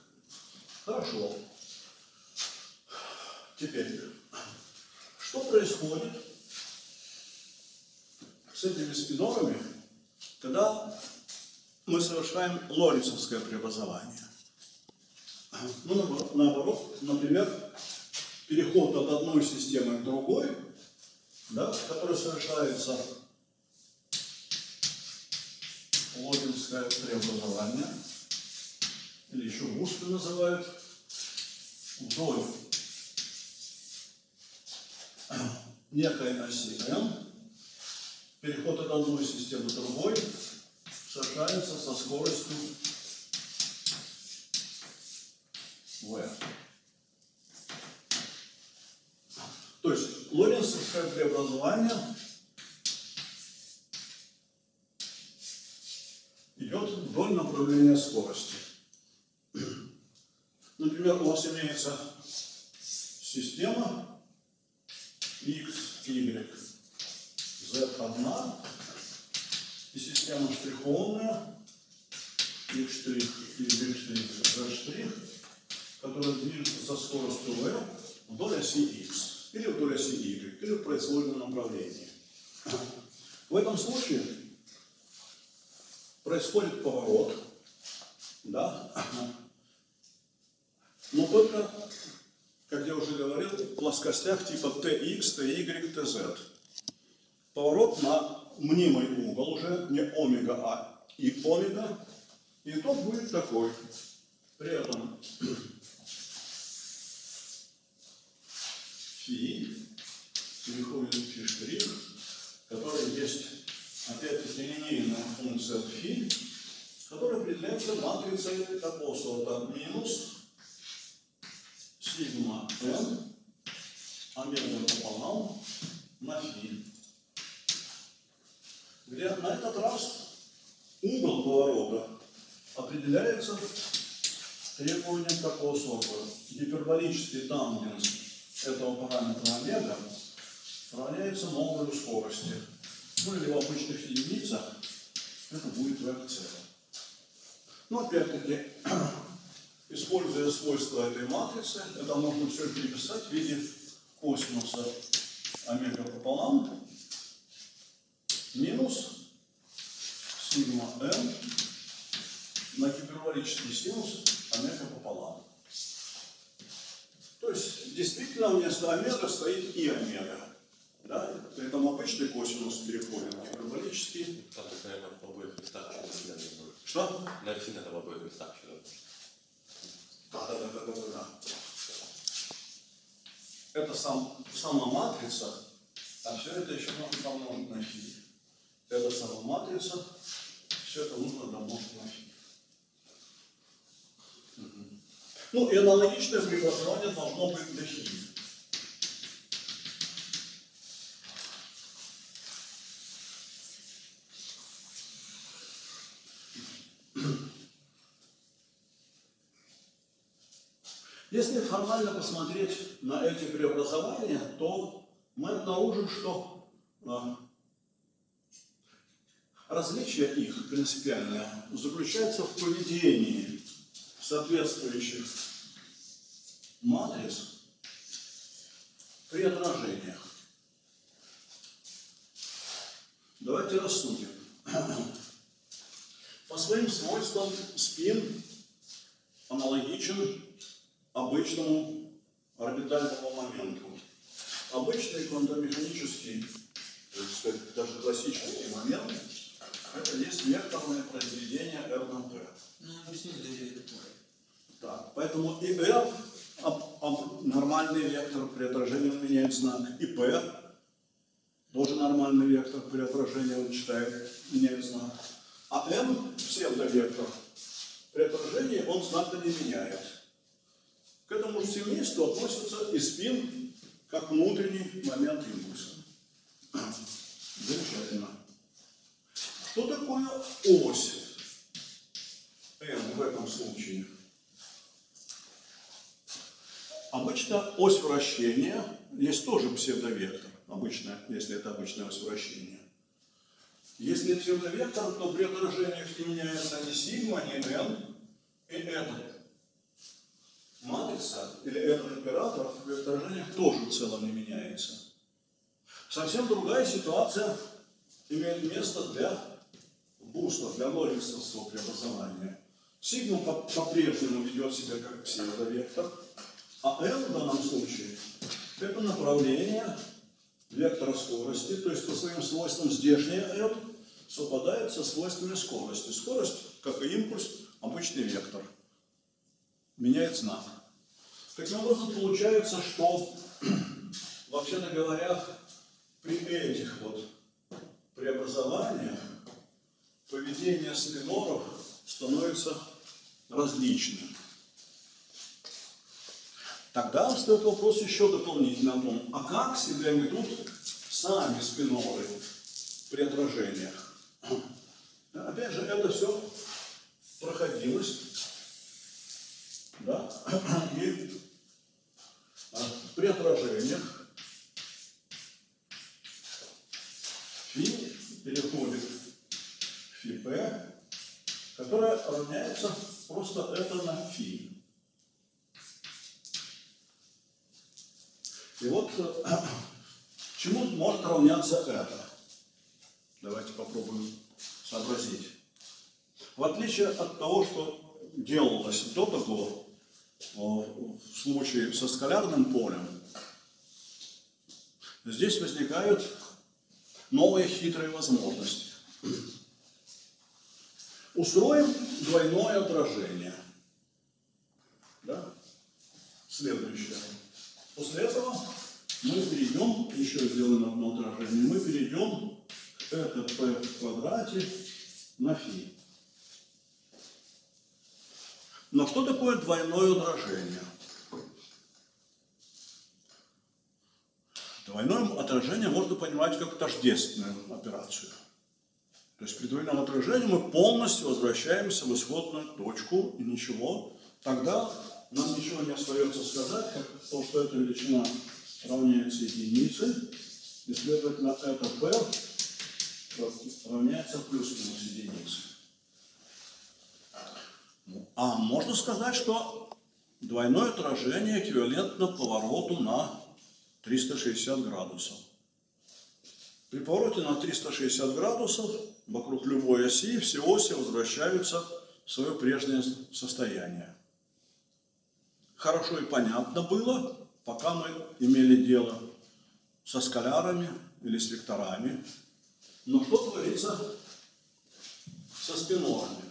хорошо. Теперь, что происходит с этими спинорами, когда мы совершаем лорицевское преобразование? Ну, наоборот, например, переход от одной системы к другой, да, который совершается лорицевское преобразование, или еще густо называют, вдоль некой оси n, переход от одной системы к другой совершается со скоростью v. То есть лоренцевское преобразование идет вдоль направления скорости. Например, у вас имеется система x, y, z1 и система штрихованная x штрих, y z которая движется со скоростью v вдоль оси x или вдоль оси y, или в произвольном направлении. В этом случае происходит поворот, да, но только, как я уже говорил, в плоскостях типа TX, TY, TZ. Поворот на мнимый угол уже, не омега, а и омега. И итог будет такой. При этом фи переходит штрих, который есть, опять-таки, линейная функция фи, которая определяется матрицей сорта минус сигма n омега пополам на фи, где на этот раз угол поворота определяется требованием такого сорта. Гиперболический тангенс этого параметра омега равняется модулю скорости. Ну или в обычных единицах это будет v Но опять-таки, используя свойства этой матрицы, это можно все переписать в виде косинуса омега пополам минус сигма n на гиперболический синус омега пополам. То есть действительно вместо омега стоит и омега. Да? При этом обычный косинус переходит в гиперболический. Там, наверное, в обоих местах что-то. Что? На это в обоих местах что-то. Да, да, да, да, да, да. Это сам, сама матрица, а все это еще нужно помножить на фи. Это сама матрица, все это нужно. Мгм. Ну и аналогичное преобразование должно быть для хи. Если формально посмотреть на эти преобразования, то мы обнаружим, что а, различие их принципиальное заключается в поведении соответствующих матриц при отражениях. Давайте рассудим. По своим свойствам спин аналогичен обычному орбитальному моменту. Обычный квантомеханический, так сказать, даже классический момент – это есть векторное произведение R на P. Ну, объясни, где вектор. Так, поэтому и R, об- об- нормальный вектор при отражении он меняет знак, и P, тоже нормальный вектор при отражении он читает, меняет знак. А M, псевдовектор, при отражении он знак не меняет. К этому же семейству относится и спин как внутренний момент импульса. Замечательно. Что такое ось n в этом случае? Обычно ось вращения есть тоже псевдовектор, обычно, если это обычная ось вращения. Если псевдовектор, то при не меняется ни сигма, ни n, и этот матрица или этот оператор при отражениях тоже в целом не меняется. Совсем другая ситуация имеет место для бустов, для лоренцевского преобразования. Сигма по- по-прежнему ведет себя как псевдовектор, а n в данном случае это направление вектора скорости, то есть по своим свойствам здешняя n совпадает со свойствами скорости. Скорость, как и импульс, обычный вектор. Меняет знак. Таким образом, получается, что, вообще-то говоря, при этих вот преобразованиях поведение спиноров становится различным. Тогда встает вопрос еще дополнительно о том, а как себя ведут сами спиноры при отражениях? Опять же, это все проходилось, да, и а, при отражениях фи переходит p, которая равняется просто это на фи. И вот э, чему может равняться это? Давайте попробуем сообразить. В отличие от того, что делалось до того, в случае со скалярным полем, здесь возникают новые хитрые возможности. Устроим двойное отражение. Да? Следующее. После этого мы перейдем, еще сделаем одно отражение, мы перейдем к это p в квадрате на фи. Но что такое двойное отражение? Двойное отражение можно понимать как тождественную операцию. То есть при двойном отражении мы полностью возвращаемся в исходную точку и ничего. Тогда нам ничего не остается сказать, как то, что эта величина равняется единице, и, следовательно, это p равняется плюс-минус единице. А можно сказать, что двойное отражение эквивалентно повороту на 360 градусов. При повороте на 360 градусов вокруг любой оси все оси возвращаются в свое прежнее состояние. Хорошо и понятно было, пока мы имели дело со скалярами или с векторами. Но что творится со спинорами?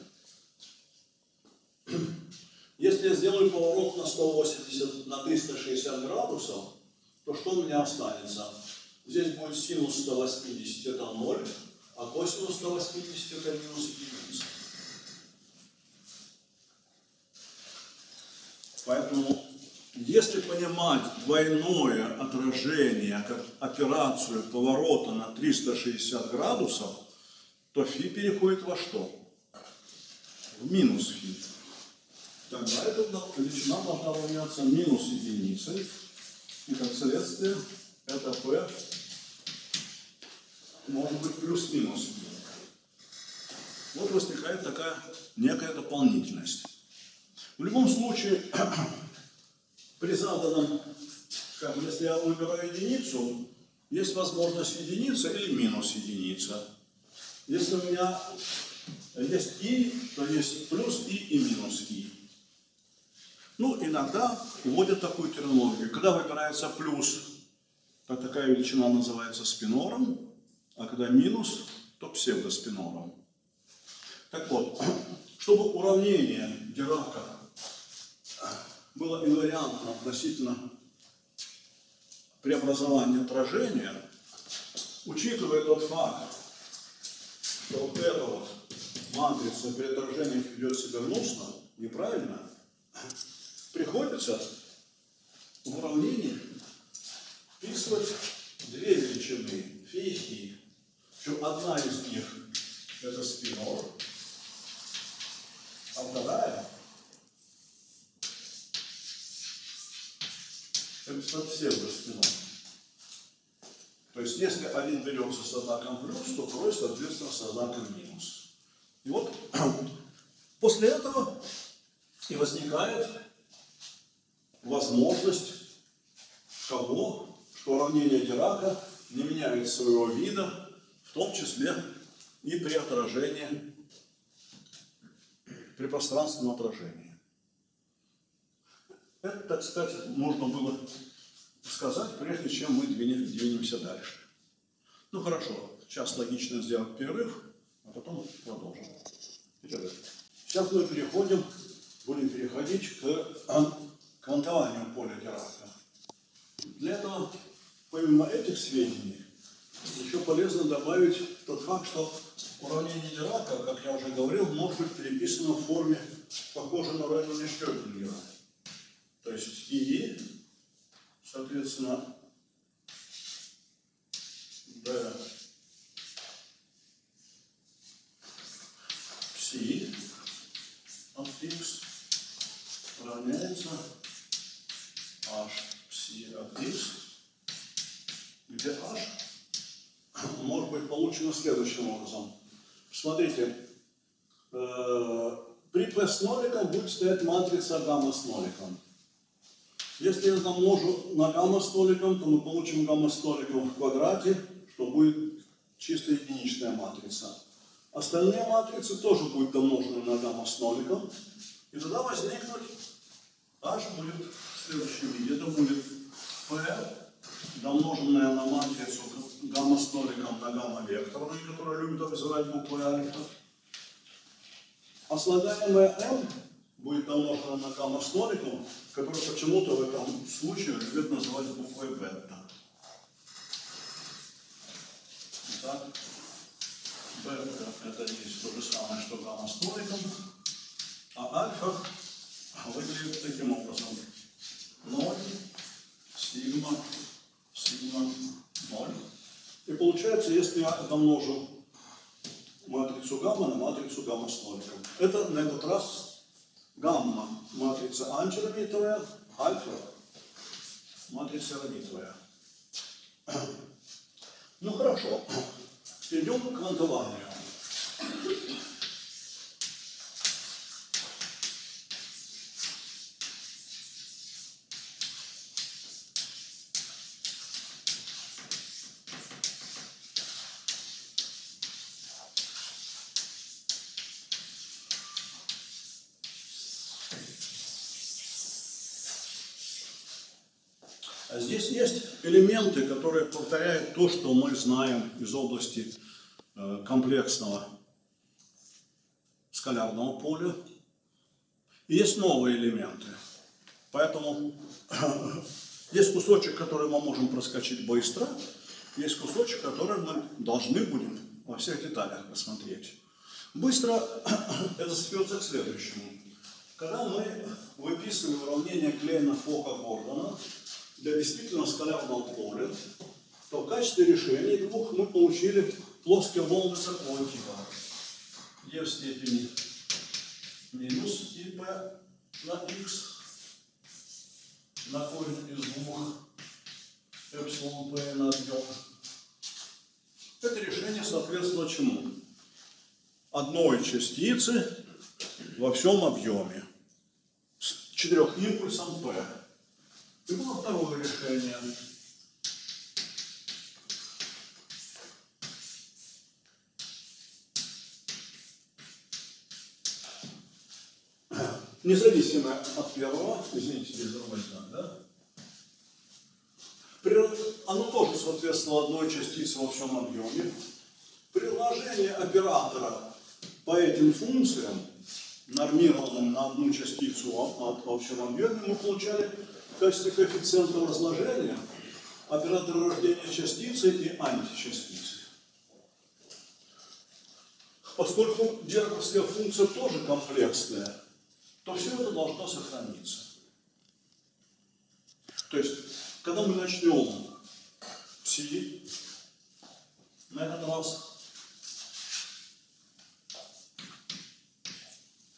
Если я сделаю поворот на 180, на 360 градусов, то что у меня останется? Здесь будет синус 180, это 0, а косинус 180 это минус единица. Поэтому, если понимать двойное отражение как операцию поворота на 360 градусов, то φ переходит во что? В минус φ. Тогда эта величина должна равняться минус единице, и как следствие это p может быть плюс-минус. Вот возникает такая некая дополнительность. В любом случае, при заданном, скажем, если я выбираю единицу, есть возможность единица или минус единица. Если у меня есть и, то есть плюс и и минус и. Ну, иногда вводят такую терминологию. Когда выбирается плюс, то такая величина называется спинором, а когда минус, то псевдоспинором. Так вот, чтобы уравнение Дирака было инвариантно относительно преобразования отражения, учитывая тот факт, что вот эта вот матрица при отражении ведет себя гнусно, неправильно, приходится в уравнении вписывать две величины, фи и хи. Причем одна из них это спинор, а вторая это псевдоспинор. То есть, если один берется со знаком плюс, то второй, соответственно, со знаком минус. И вот после этого и возникает возможность того, что уравнение Дирака не меняет своего вида, том числе и при отражении, при пространственном отражении. Это, сказать, нужно было сказать, прежде чем мы двинемся дальше. Ну хорошо, сейчас логично сделать перерыв, а потом продолжим. Сейчас мы переходим, будем переходить к квантованию поля Дирака. Для этого, помимо этих сведений, еще полезно добавить тот факт, что уравнение Дирака, как я уже говорил, может быть переписано в форме, похожей на уравнение Шрёдингера. То есть И, соответственно, D пси от x равняется h пси от обозначено следующим образом. Смотрите, э, при P с ноликом будет стоять матрица гамма с ноликом. Если я замножу на гамма с ноликом, то мы получим гамма с ноликом в квадрате, что будет чисто единичная матрица. Остальные матрицы тоже будут домножены на гамма с ноликом. И тогда возникнуть h будет в следующем виде. Это будет p, домноженная на матрицу гамма с ноликом на гамма векторной, которая любит обзывать буквой альфа. А слагаемое m будет домножено на гамма с ноликом, который почему-то в этом случае любят называть буквой бета. Итак, бета это есть то же самое, что гамма с ноликом, а альфа выглядит таким образом. 0, сигма, сигма, 0. И получается, если я домножу матрицу гамма на матрицу гамма с ноликом, это на этот раз гамма матрица антирадитовая, альфа матрица радитовая. Ну хорошо, перейдем к квантованию. А здесь есть элементы, которые повторяют то, что мы знаем из области э, комплексного скалярного поля. И есть новые элементы. Поэтому есть кусочек, который мы можем проскочить быстро, есть кусочек, который мы должны будем во всех деталях посмотреть. Быстро это сведется к следующему. Когда мы выписываем уравнение Клейна-Фока-Гордона, для действительно скалярного поля, то в качестве решения двух мы получили плоские волны такого типа. e в степени минус и p на x на корень из двух эпсилон p на объем. Это решение соответствует чему? Одной частицы во всем объеме с четырехимпульсом p. И было второе решение. Независимо от первого, извините, знак, да? Оно тоже соответствовало одной частице во всем объеме. Приложение оператора по этим функциям, нормированным на одну частицу во всем объеме, мы получали в качестве коэффициента разложения оператора рождения частицы и античастицы. Поскольку дерковская функция тоже комплексная, то все это должно сохраниться. То есть, когда мы начнем пси, на этот раз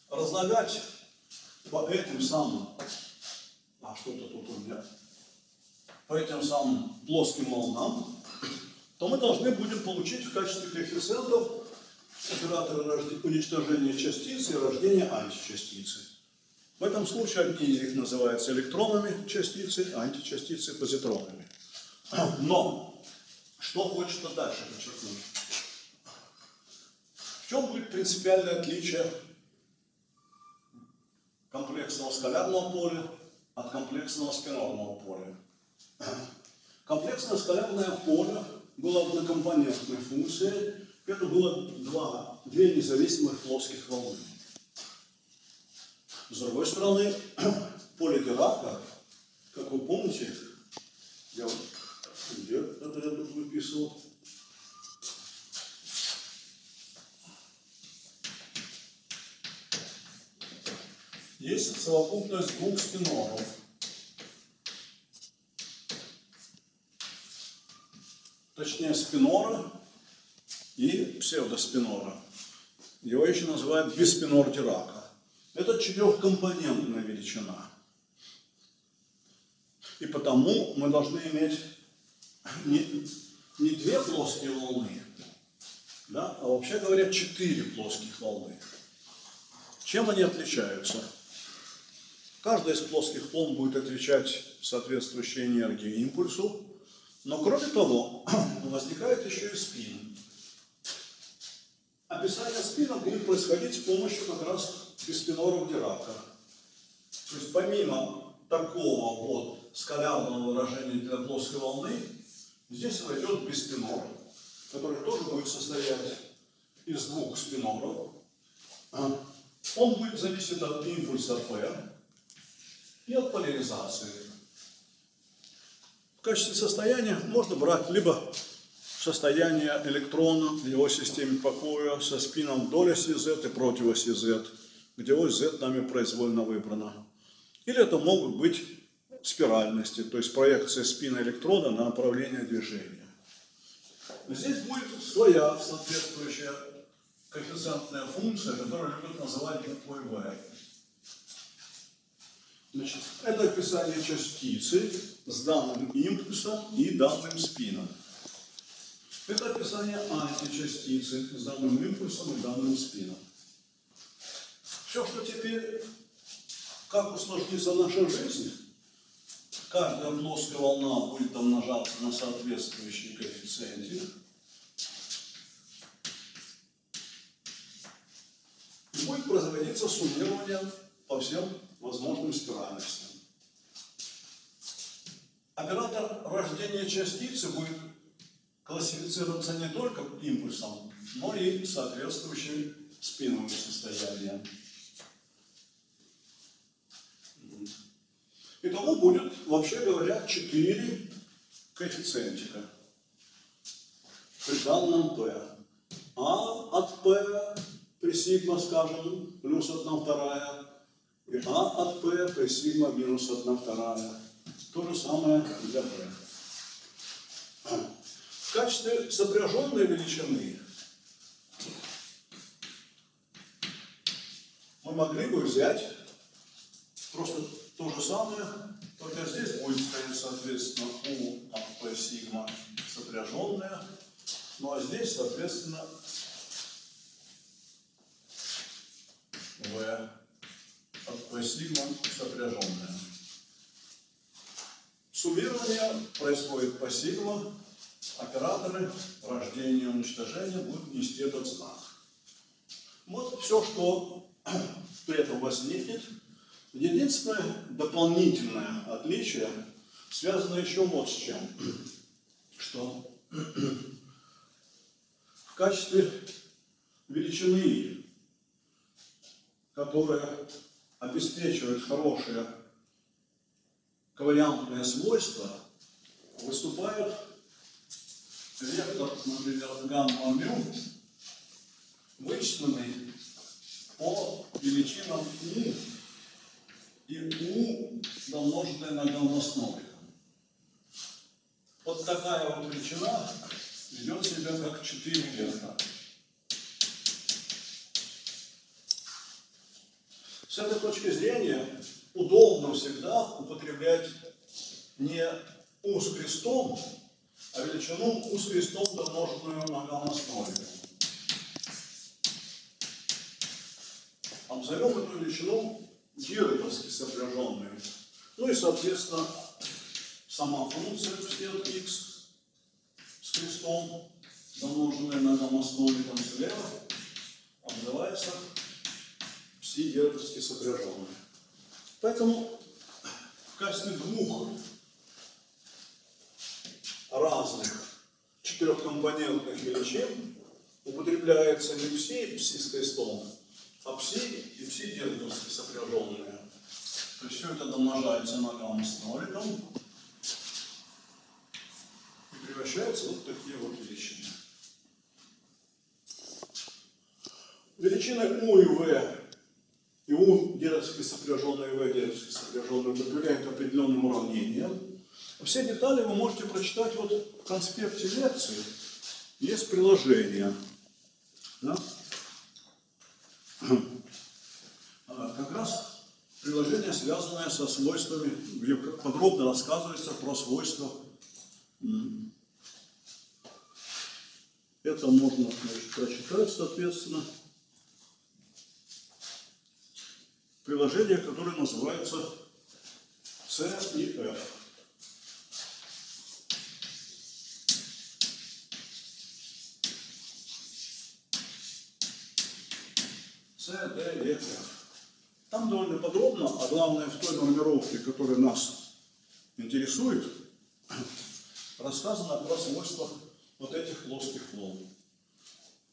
разлагать по этим самым а что-то тут у меня, по этим самым плоским волнам, то мы должны будем получить в качестве коэффициентов операторы уничтожения частицы и рождения античастицы. В этом случае одни из них называются электронами частицы, а античастицы позитронами. Но, что хочется дальше подчеркнуть? В чем будет принципиальное отличие комплексного скалярного поля от комплексного спинорного поля. Комплексное скалярное поле было однокомпонентной функцией. Это было два, две независимых плоских волны. С другой стороны, поле Дирака, как вы помните, я где это я тут выписывал, есть совокупность двух спиноров. Точнее, спинора и псевдоспинора. Его еще называют биспинор Дирака. Это четырехкомпонентная величина. И потому мы должны иметь не, не две плоские волны, Да? А вообще говоря, четыре плоских волны. Чем они отличаются? Каждая из плоских волн будет отвечать соответствующей энергии импульсу, но кроме того, возникает еще и спин. Описание спина будет происходить с помощью как раз биспиноров Дирака. То есть помимо такого вот скалярного выражения для плоской волны, здесь войдет биспинор, который тоже будет состоять из двух спиноров. Он будет зависеть от импульса P и от поляризации. В качестве состояния можно брать либо состояние электрона в его системе покоя со спином вдоль оси Z и против оси Z, где ось Z нами произвольно выбрана. Или это могут быть спиральности, то есть проекция спина электрона на направление движения. Здесь будет своя соответствующая коэффициентная функция, которую любят называть буквой V. Значит, это описание частицы с данным импульсом и данным спином. Это описание античастицы с данным импульсом и данным спином. Все, что теперь, как усложнится наша жизнь, каждая плоская волна будет умножаться на соответствующий коэффициенте. И будет производиться суммирование по всем возможным спиральностям. Оператор рождения частицы будет классифицироваться не только импульсом, но и соответствующим спиновым состоянием. Итого будет, вообще говоря, 4 коэффициентика при данном P. А от P при сигма, скажем, плюс 1 вторая, и А от P при сигма минус 1 вторая. То же самое для P. В качестве сопряженной величины мы могли бы взять просто то же самое, только здесь будет стоять, соответственно, U от P сигма сопряженная, ну а здесь, соответственно, V от P сигма. Суммирование происходит по сигма, операторы рождения и уничтожения будут нести этот знак. Вот все, что при этом возникнет. Единственное дополнительное отличие связано еще вот с чем. Что в качестве величины, которая обеспечивает хорошее ковариантные свойства, выступают вектор, например, гамма-мю, вычисленный по величинам u и u домноженное на гамма-основе. Вот такая вот величина ведет себя как 4 вектора. С этой точки зрения удобно всегда употреблять не u с крестом, а величину u с крестом домноженную на гамма-основе. Обзовем эту величину гирковски сопряженной. Ну и, соответственно, сама функция от x с крестом, домноженная на гамма-основе там слева, обзывается гирковски сопряженной. Поэтому в качестве двух разных четырехкомпонентных величин употребляется не пси, пси с крестом, а пси и пси дерговски сопряженные. То есть все это домножается на гамма с ноликом и превращается вот в такие вот величины. Величины У и В и У дерговски сопряженные и В дерговски сопряженные подвергают определенным уравнениям. Все детали вы можете прочитать вот в конспекте лекции. Есть приложение. Да? А, Как раз приложение, связанное со свойствами, где подробно рассказывается про свойства Это можно значит, прочитать, соответственно. Приложение, которое называется C и F. С, Д, Е, Ф. Там довольно подробно, а главное в той нумеровке, которая нас интересует, рассказано про свойства вот этих плоских волн.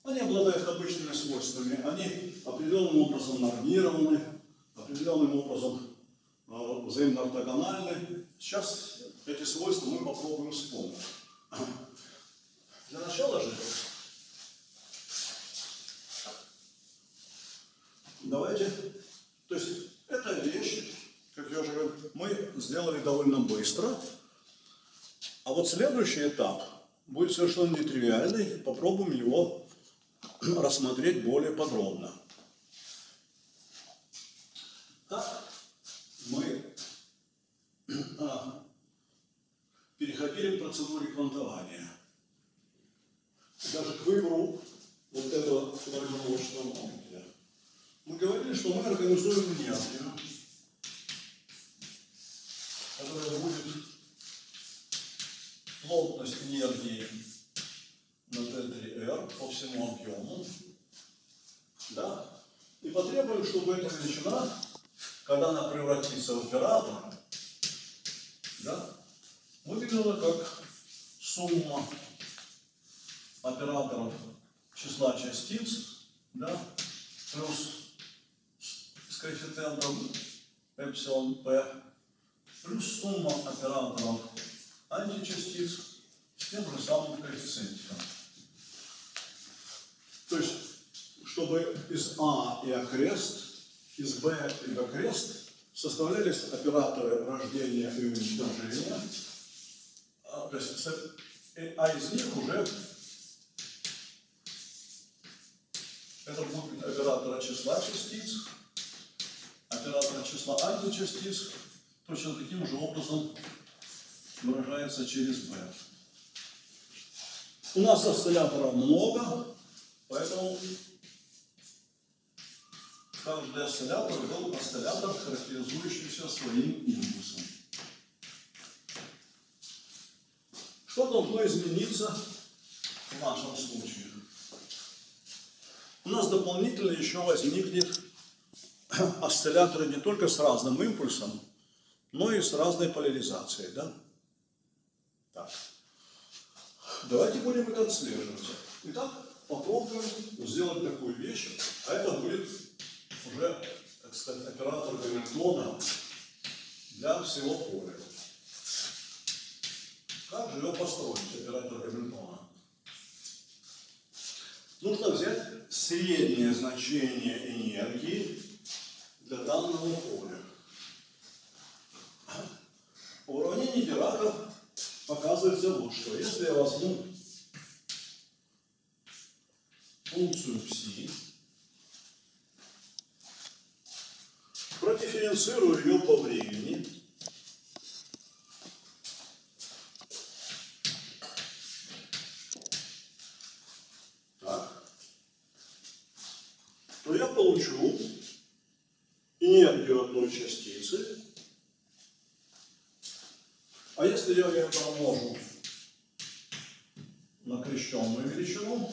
Они обладают обычными свойствами, они определенным образом нормированы, определенным образом э, взаимно ортогональны. Сейчас эти свойства мы попробуем вспомнить. Для начала же Давайте, то есть эта вещь, как я уже говорил, мы сделали довольно быстро. А вот следующий этап будет совершенно нетривиальный. Попробуем его рассмотреть более подробно. Так, мы а, переходили к процедуре квантования. Даже к выбору вот этого формировочного модуля. Мы говорили, что мы организуем энергию, которая будет плотность энергии на Т3R по всему объему. Да? И потребуем, чтобы эта величина, когда она превратится в оператор, да, выглядела как сумма операторов числа частиц, да, плюс с коэффициентом эпсилон p, плюс сумма операторов античастиц с тем же самым коэффициентом. То есть, чтобы из А и окрест, из Б и окрест составлялись операторы рождения и уничтожения, а, то есть, э, а из них уже это будет оператора числа частиц, оператора числа античастиц, точно таким же образом выражается через B. У нас осцилляторов много, поэтому каждый осциллятор был осциллятор, характеризующийся своим импульсом. Что должно измениться в нашем случае? У нас дополнительно еще возникнет осцилляторы не только с разным импульсом, но и с разной поляризацией, да? Так. Давайте будем это отслеживать. Итак, попробуем сделать такую вещь, а это будет уже, так сказать, оператор Гамильтона для всего поля. Как же его построить, оператор Гамильтона? Нужно взять среднее значение энергии для данного поля. В уравнении Дирака показывается вот что. Если я возьму функцию пси, продифференцирую ее по времени, так, то я получу энергию одной частицы. А если я ее помножу на крещенную величину,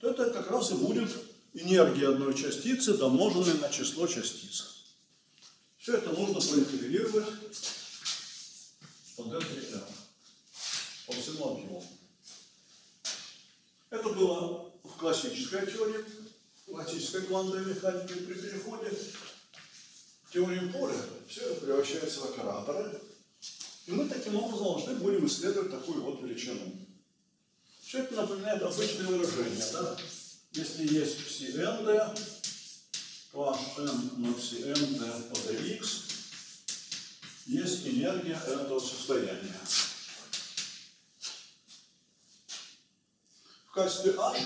то это как раз и будет энергия одной частицы, домноженная на число частиц. Все это нужно проинтегрировать по d3r, по всему объему. Это было в классической теории, в классической квантовой механике при переходе к теории поля. Все это превращается в операторы. И мы таким образом должны будем исследовать такую вот величину. Все это напоминает обычное выражение, да? Если есть psi-nd, то hn на psi-nd по dx есть энергия этого состояния. В качестве h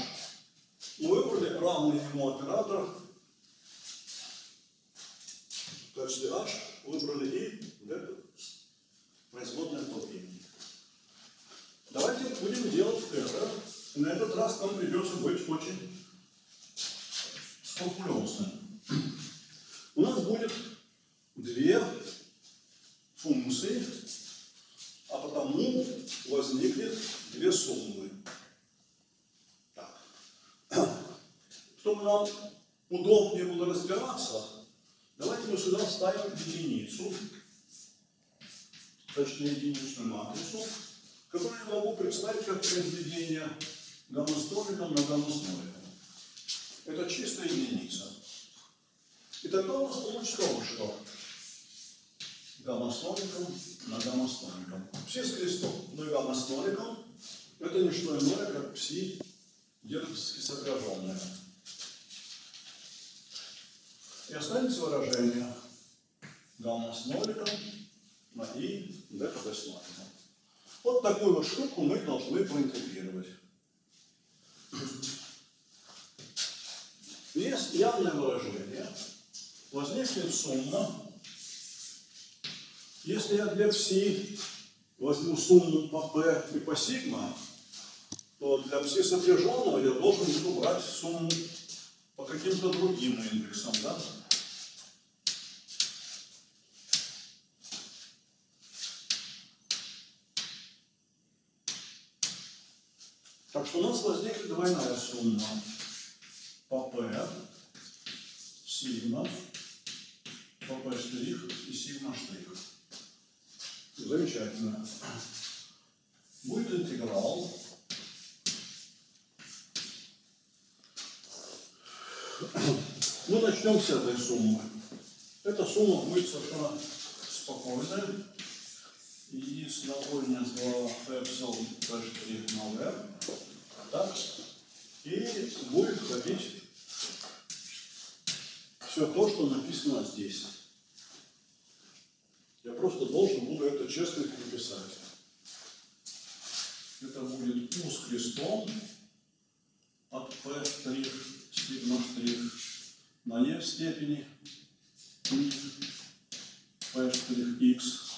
мы выбрали равный ему оператор. В качестве h выбрали и это производное по времени. Давайте будем делать это. И на этот раз нам придется быть очень скрупулезным. У нас будет две функции, а потому возникнет две суммы. Так. Чтобы нам удобнее было разбираться, давайте мы сюда вставим единицу, точнее единичную матрицу, которую я могу представить как произведение гамма-столиком на гамма-столиком. Это чистая единица. И тогда у нас получится вот что. Гамма-столиком на гамма-столиком. Все с крестом, но и гамма-столиком это не что иное, как пси герцогски сопряженное. И останется выражение гамма с ноликом на и дельта с ноликом. Вот такую вот штуку мы должны проинтегрировать. Есть явное выражение. Возникнет сумма. Если я для пси возьму сумму по p и по сигма, то для пси сопряженного я должен буду брать сумму по каким-то другим индексам, да? Так что у нас возникнет двойная сумма по P, сигма, по P штрих и сигма штрих. Замечательно. Будет интеграл Мы начнем с этой суммы. Эта сумма будет совершенно спокойная. С эпсилон p' на v. Так. И будет входить все то, что написано здесь. Я просто должен буду это честно переписать. Это будет U с крестом от P' сигма штрих на e в степени p штрих x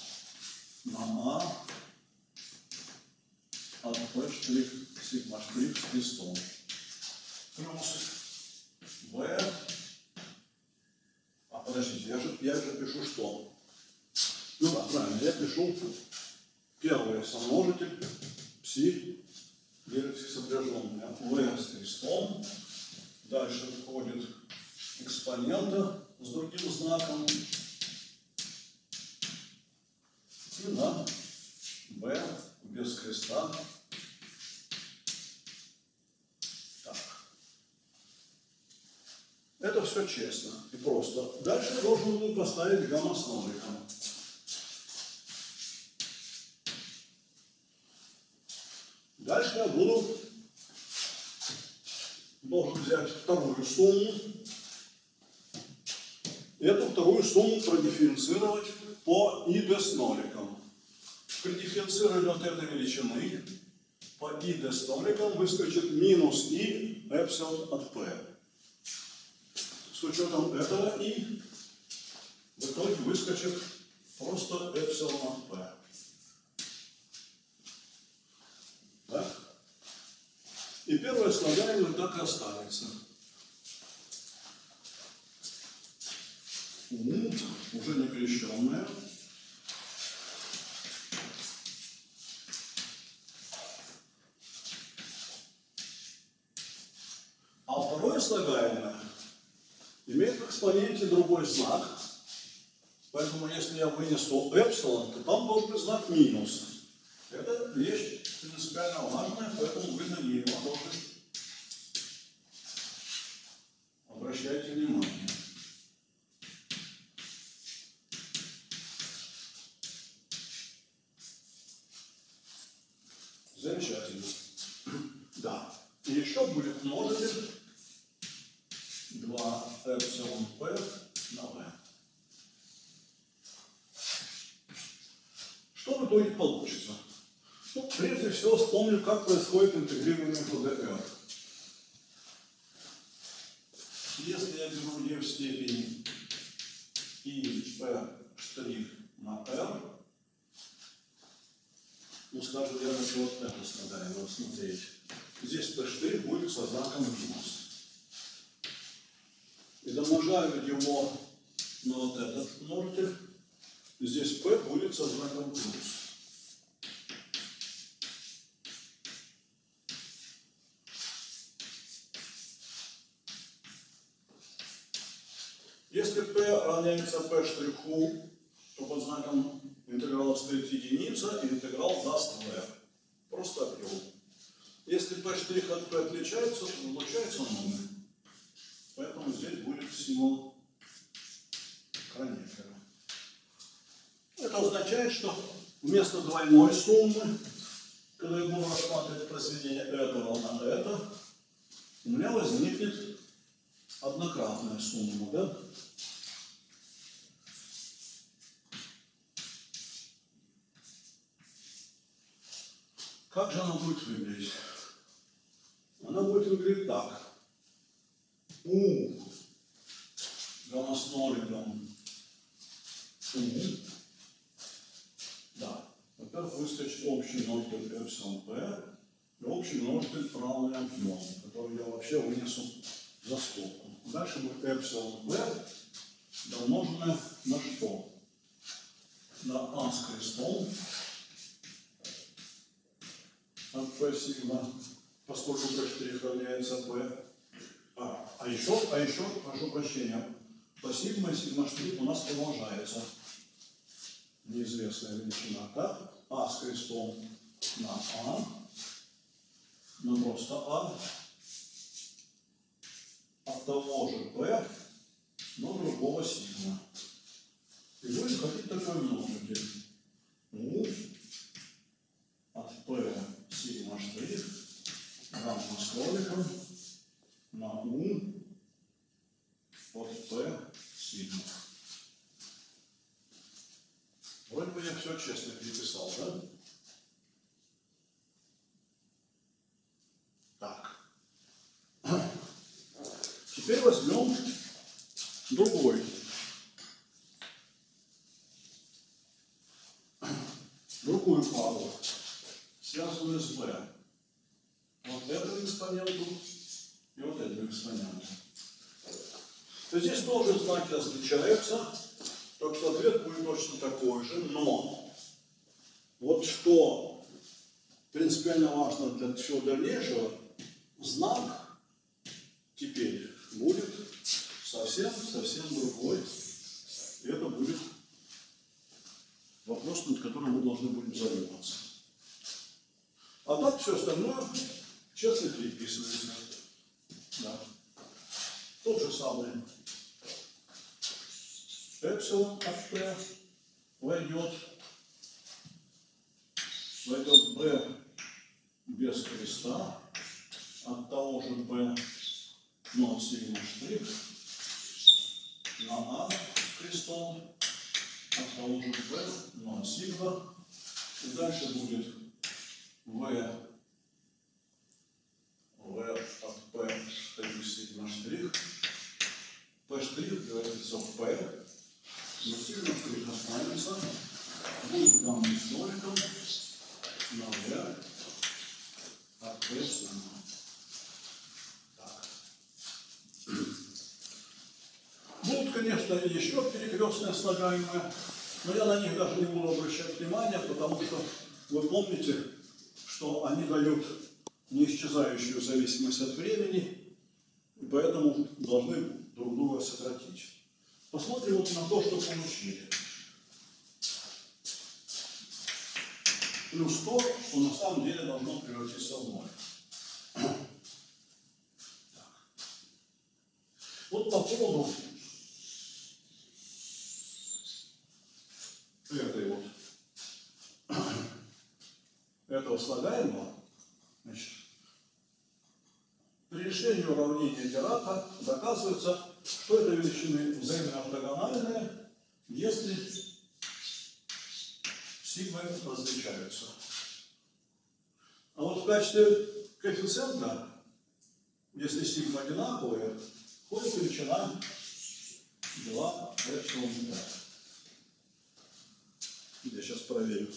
от p штрих сигма штрих с крестом плюс v а подождите, я же, я же пишу что? Ну да, правильно, я пишу первый сомножитель пси герцогски сопряженная v с крестом Дальше входит экспонента с другим знаком. И на b без креста. Так. Это все честно и просто. Дальше должен буду поставить гамма с ноликом. Дальше я буду должен взять вторую сумму. Эту вторую сумму продифференцировать по. При дифференцировании от этой величины по ноликом выскочит минус и эпсилон от p. С учетом этого и в итоге выскочит просто эпсилон от p. Так? И первое слагаемое так и останется. У, уже не крещенное. А второе слагаемое имеет в экспоненте другой знак. Поэтому если я вынесу эпсилон, то там должен быть знак минус. Это вещь принципиально важная, поэтому вы на обращайте внимание. Замечательно. Да. И еще будет множитель 2 эпсилон p на v. Что в итоге получится? Ну, прежде всего вспомню, как происходит интегрирование по dr. Если я беру e в степени и p на r, ну, скажем, я вот это его смотреть. Здесь P' будет со знаком минус. И домножаю его на вот этот множитель. Здесь P будет со знаком плюс. Если p равняется p штриху, то под знаком интеграла стоит единица, и интеграл даст v. Просто объем. Если p штрих от p отличается, то получается 0. Поэтому здесь будет символ Кронекера. Это означает, что вместо двойной суммы, когда я буду рассматривать произведение этого на это, у меня возникнет однократная сумма, да? Как же она будет выглядеть? Она будет выглядеть так. У гамма с ноликом. У. Да. Во-первых, выскочит общий множитель эпсилон p и общий множитель равный объем, который я вообще вынесу за скобку. Дальше будет эпсилон p домноженное на что? На а с крестом от p сигма, поскольку p равняется p. А, а еще, а еще, прошу прощения, по сигма и сигма штрих у нас продолжается неизвестная величина. Так, а с крестом на а, на просто а, от того же p, но другого сигма. И будем хотеть такой множитель. У от p сигма штрих гамма с на у от p сигма. Вроде бы я все честно переписал, да? Так. Теперь возьмем другой. Другую пару, связанную с b. Вот этому экспоненту и вот этому экспоненту. То здесь тоже знаки различаются, так что ответ будет точно такой же, но вот что принципиально важно для всего дальнейшего, знак теперь будет совсем-совсем другой. И это будет вопрос, над которым мы должны будем задуматься. А так все остальное честно переписывается. Да. Тот же самый. Эпсилон от p войдет, войдет b без креста. От того же b но сигма штрих на а крестом от того же b но сигма. И дальше будет v v от p штрих сигма штрих. P штрих превратится в p но сигма штрих останется. Будет данным от p сигма Так. Будут, конечно, еще перекрестные слагаемые, но я на них даже не буду обращать внимания, потому что вы помните, что они дают неисчезающую зависимость от времени, и поэтому должны друг друга сократить. Посмотрим вот на то, что получили. Плюс то, что на самом деле должно превратиться в ноль. Вот по поводу этой вот этого слагаемого, значит, при решении уравнения Дирака доказывается, что это величины взаимно ортогональные, если сигмы различаются. А вот в качестве коэффициента, если сигма одинаковые, входит величина 2 эпсилон бета. Я сейчас проверю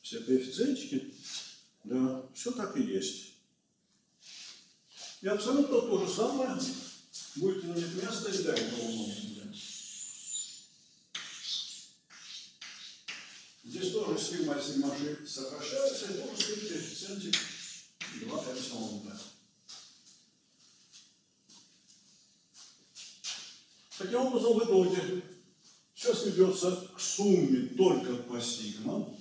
все коэффициентики. Да, все так и есть. И абсолютно то же самое будет иметь место и для этого. Здесь тоже сигма и сигма сокращаются, и тоже стоит коэффициентик 2 эпсилон b. Таким образом, в итоге все сведется к сумме только по сигма.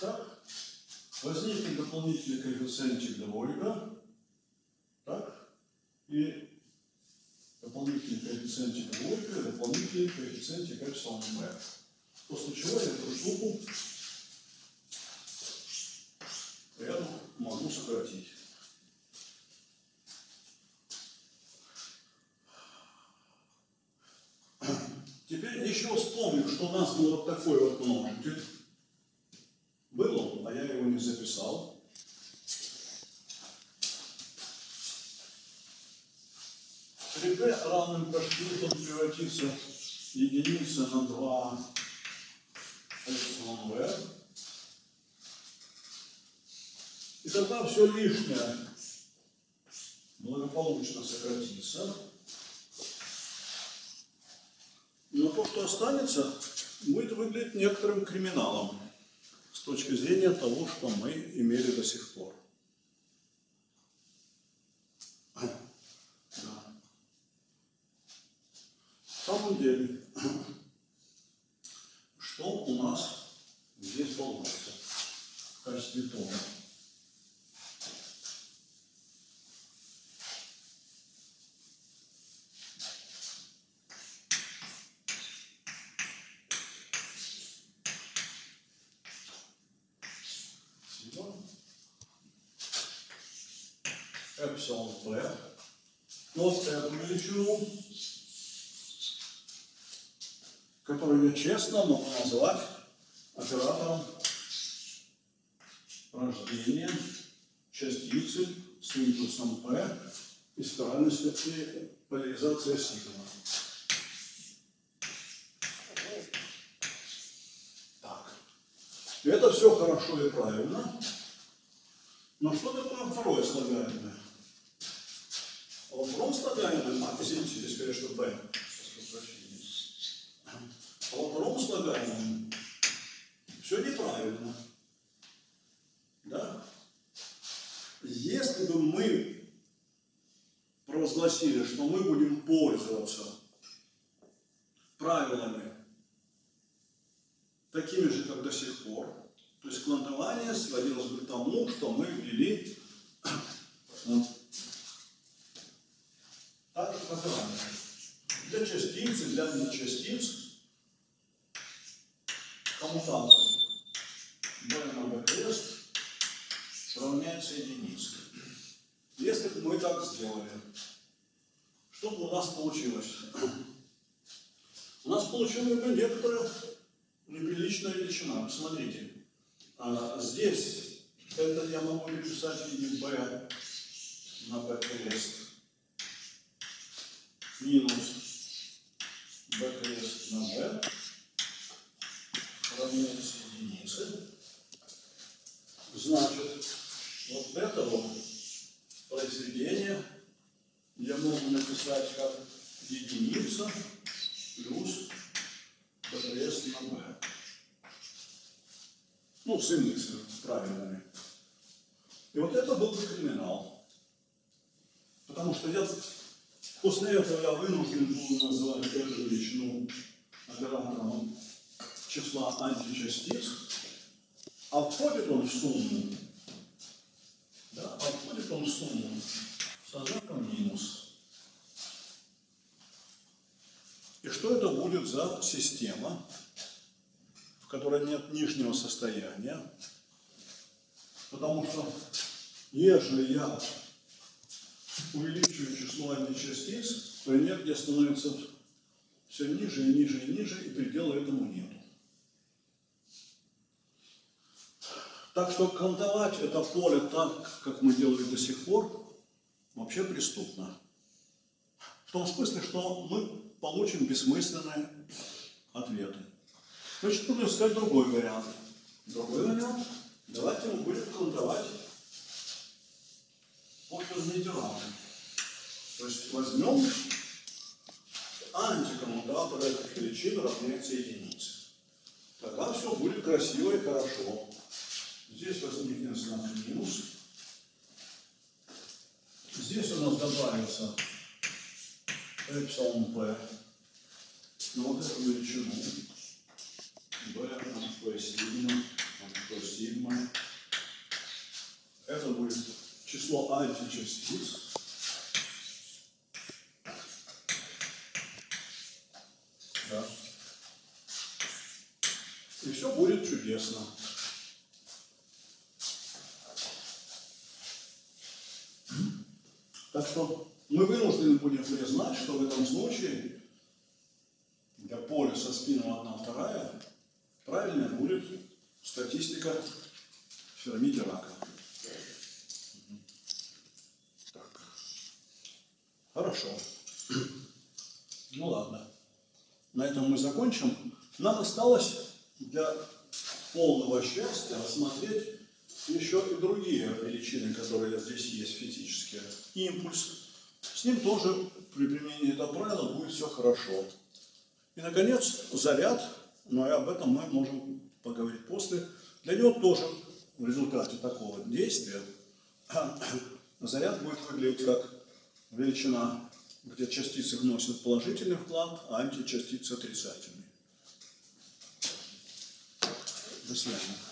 Так. Возникнет дополнительный коэффициентик двойка. Так. И дополнительный коэффициентик двойка, и дополнительный коэффициентик эпсилон b. После чего я эту штуку рядом могу сократить. Теперь еще вспомним, что у нас был вот такой вот множитель. Был он, а я его не записал. B равным он превратится в единица на 2 эпсилон v. И тогда все лишнее благополучно сократится. Но то, что останется, будет выглядеть некоторым криминалом с точки зрения того, что мы имели до сих пор. Да. В самом деле, что у нас здесь получится в качестве тома? Спасибо. Эпсилон P. Вот эту величину, которую я честно могу назвать оператором рождения частицы с импульсом P и спиральностью и поляризация сигма. Так. Это все хорошо и правильно. Но что такое второе слагаемое? Во втором слагаемом, а, извините, здесь, конечно, B. Слагаемом все неправильно. Да? Если бы мы провозгласили, что мы будем пользоваться правилами такими же, как до сих пор. То есть квантование сводилось бы к тому, что мы ввели вот, так же, как и раньше. Для частиц и для нечастиц коммутатор b на b крест равняется единице. Если бы мы так сделали, что у нас получилось? У нас получилась некоторая неприличная величина. Посмотрите, а, здесь это я могу переписать в виде b на b крест минус b крест на b равняется единице. Значит, вот это вот произведение я могу написать как единица плюс крест на b. Ну, с индексами правильными. И вот это был бы криминал. Потому что я после этого я вынужден буду назвать эту величину оператором числа античастиц, а входит он в сумму, да, а входит он сумму со знаком минус. И что это будет за система, в которой нет нижнего состояния? Потому что если я увеличиваю число античастиц, то энергия становится все ниже и ниже и ниже, и предела этому нет. Так что кантовать это поле так, как мы делали до сих пор, вообще преступно. В том смысле, что мы получим бессмысленные ответы. Значит, нужно искать другой вариант. Другой вариант Давайте мы будем колдовать покерные дела. То есть возьмем антикоммутатор этих величин равняется единице. Тогда все будет красиво и хорошо. Здесь возникнет знак минус. Здесь у нас добавится эпсилон p на вот эту величину. b p сигма, p сигма. Это будет число античастиц. Да. И все будет чудесно. Так что мы вынуждены будем признать, что в этом случае для поля со спином 1 вторая правильная будет статистика Ферми-Дирака. Так. Хорошо. Ну ладно. На этом мы закончим. Нам осталось для полного счастья рассмотреть еще и другие величины, которые здесь есть физические. Импульс. С ним тоже при применении этого правила будет все хорошо. И, наконец, заряд, но и об этом мы можем поговорить после. Для него тоже в результате такого действия заряд будет выглядеть как величина, где частицы вносят положительный вклад, а античастицы отрицательный. До свидания.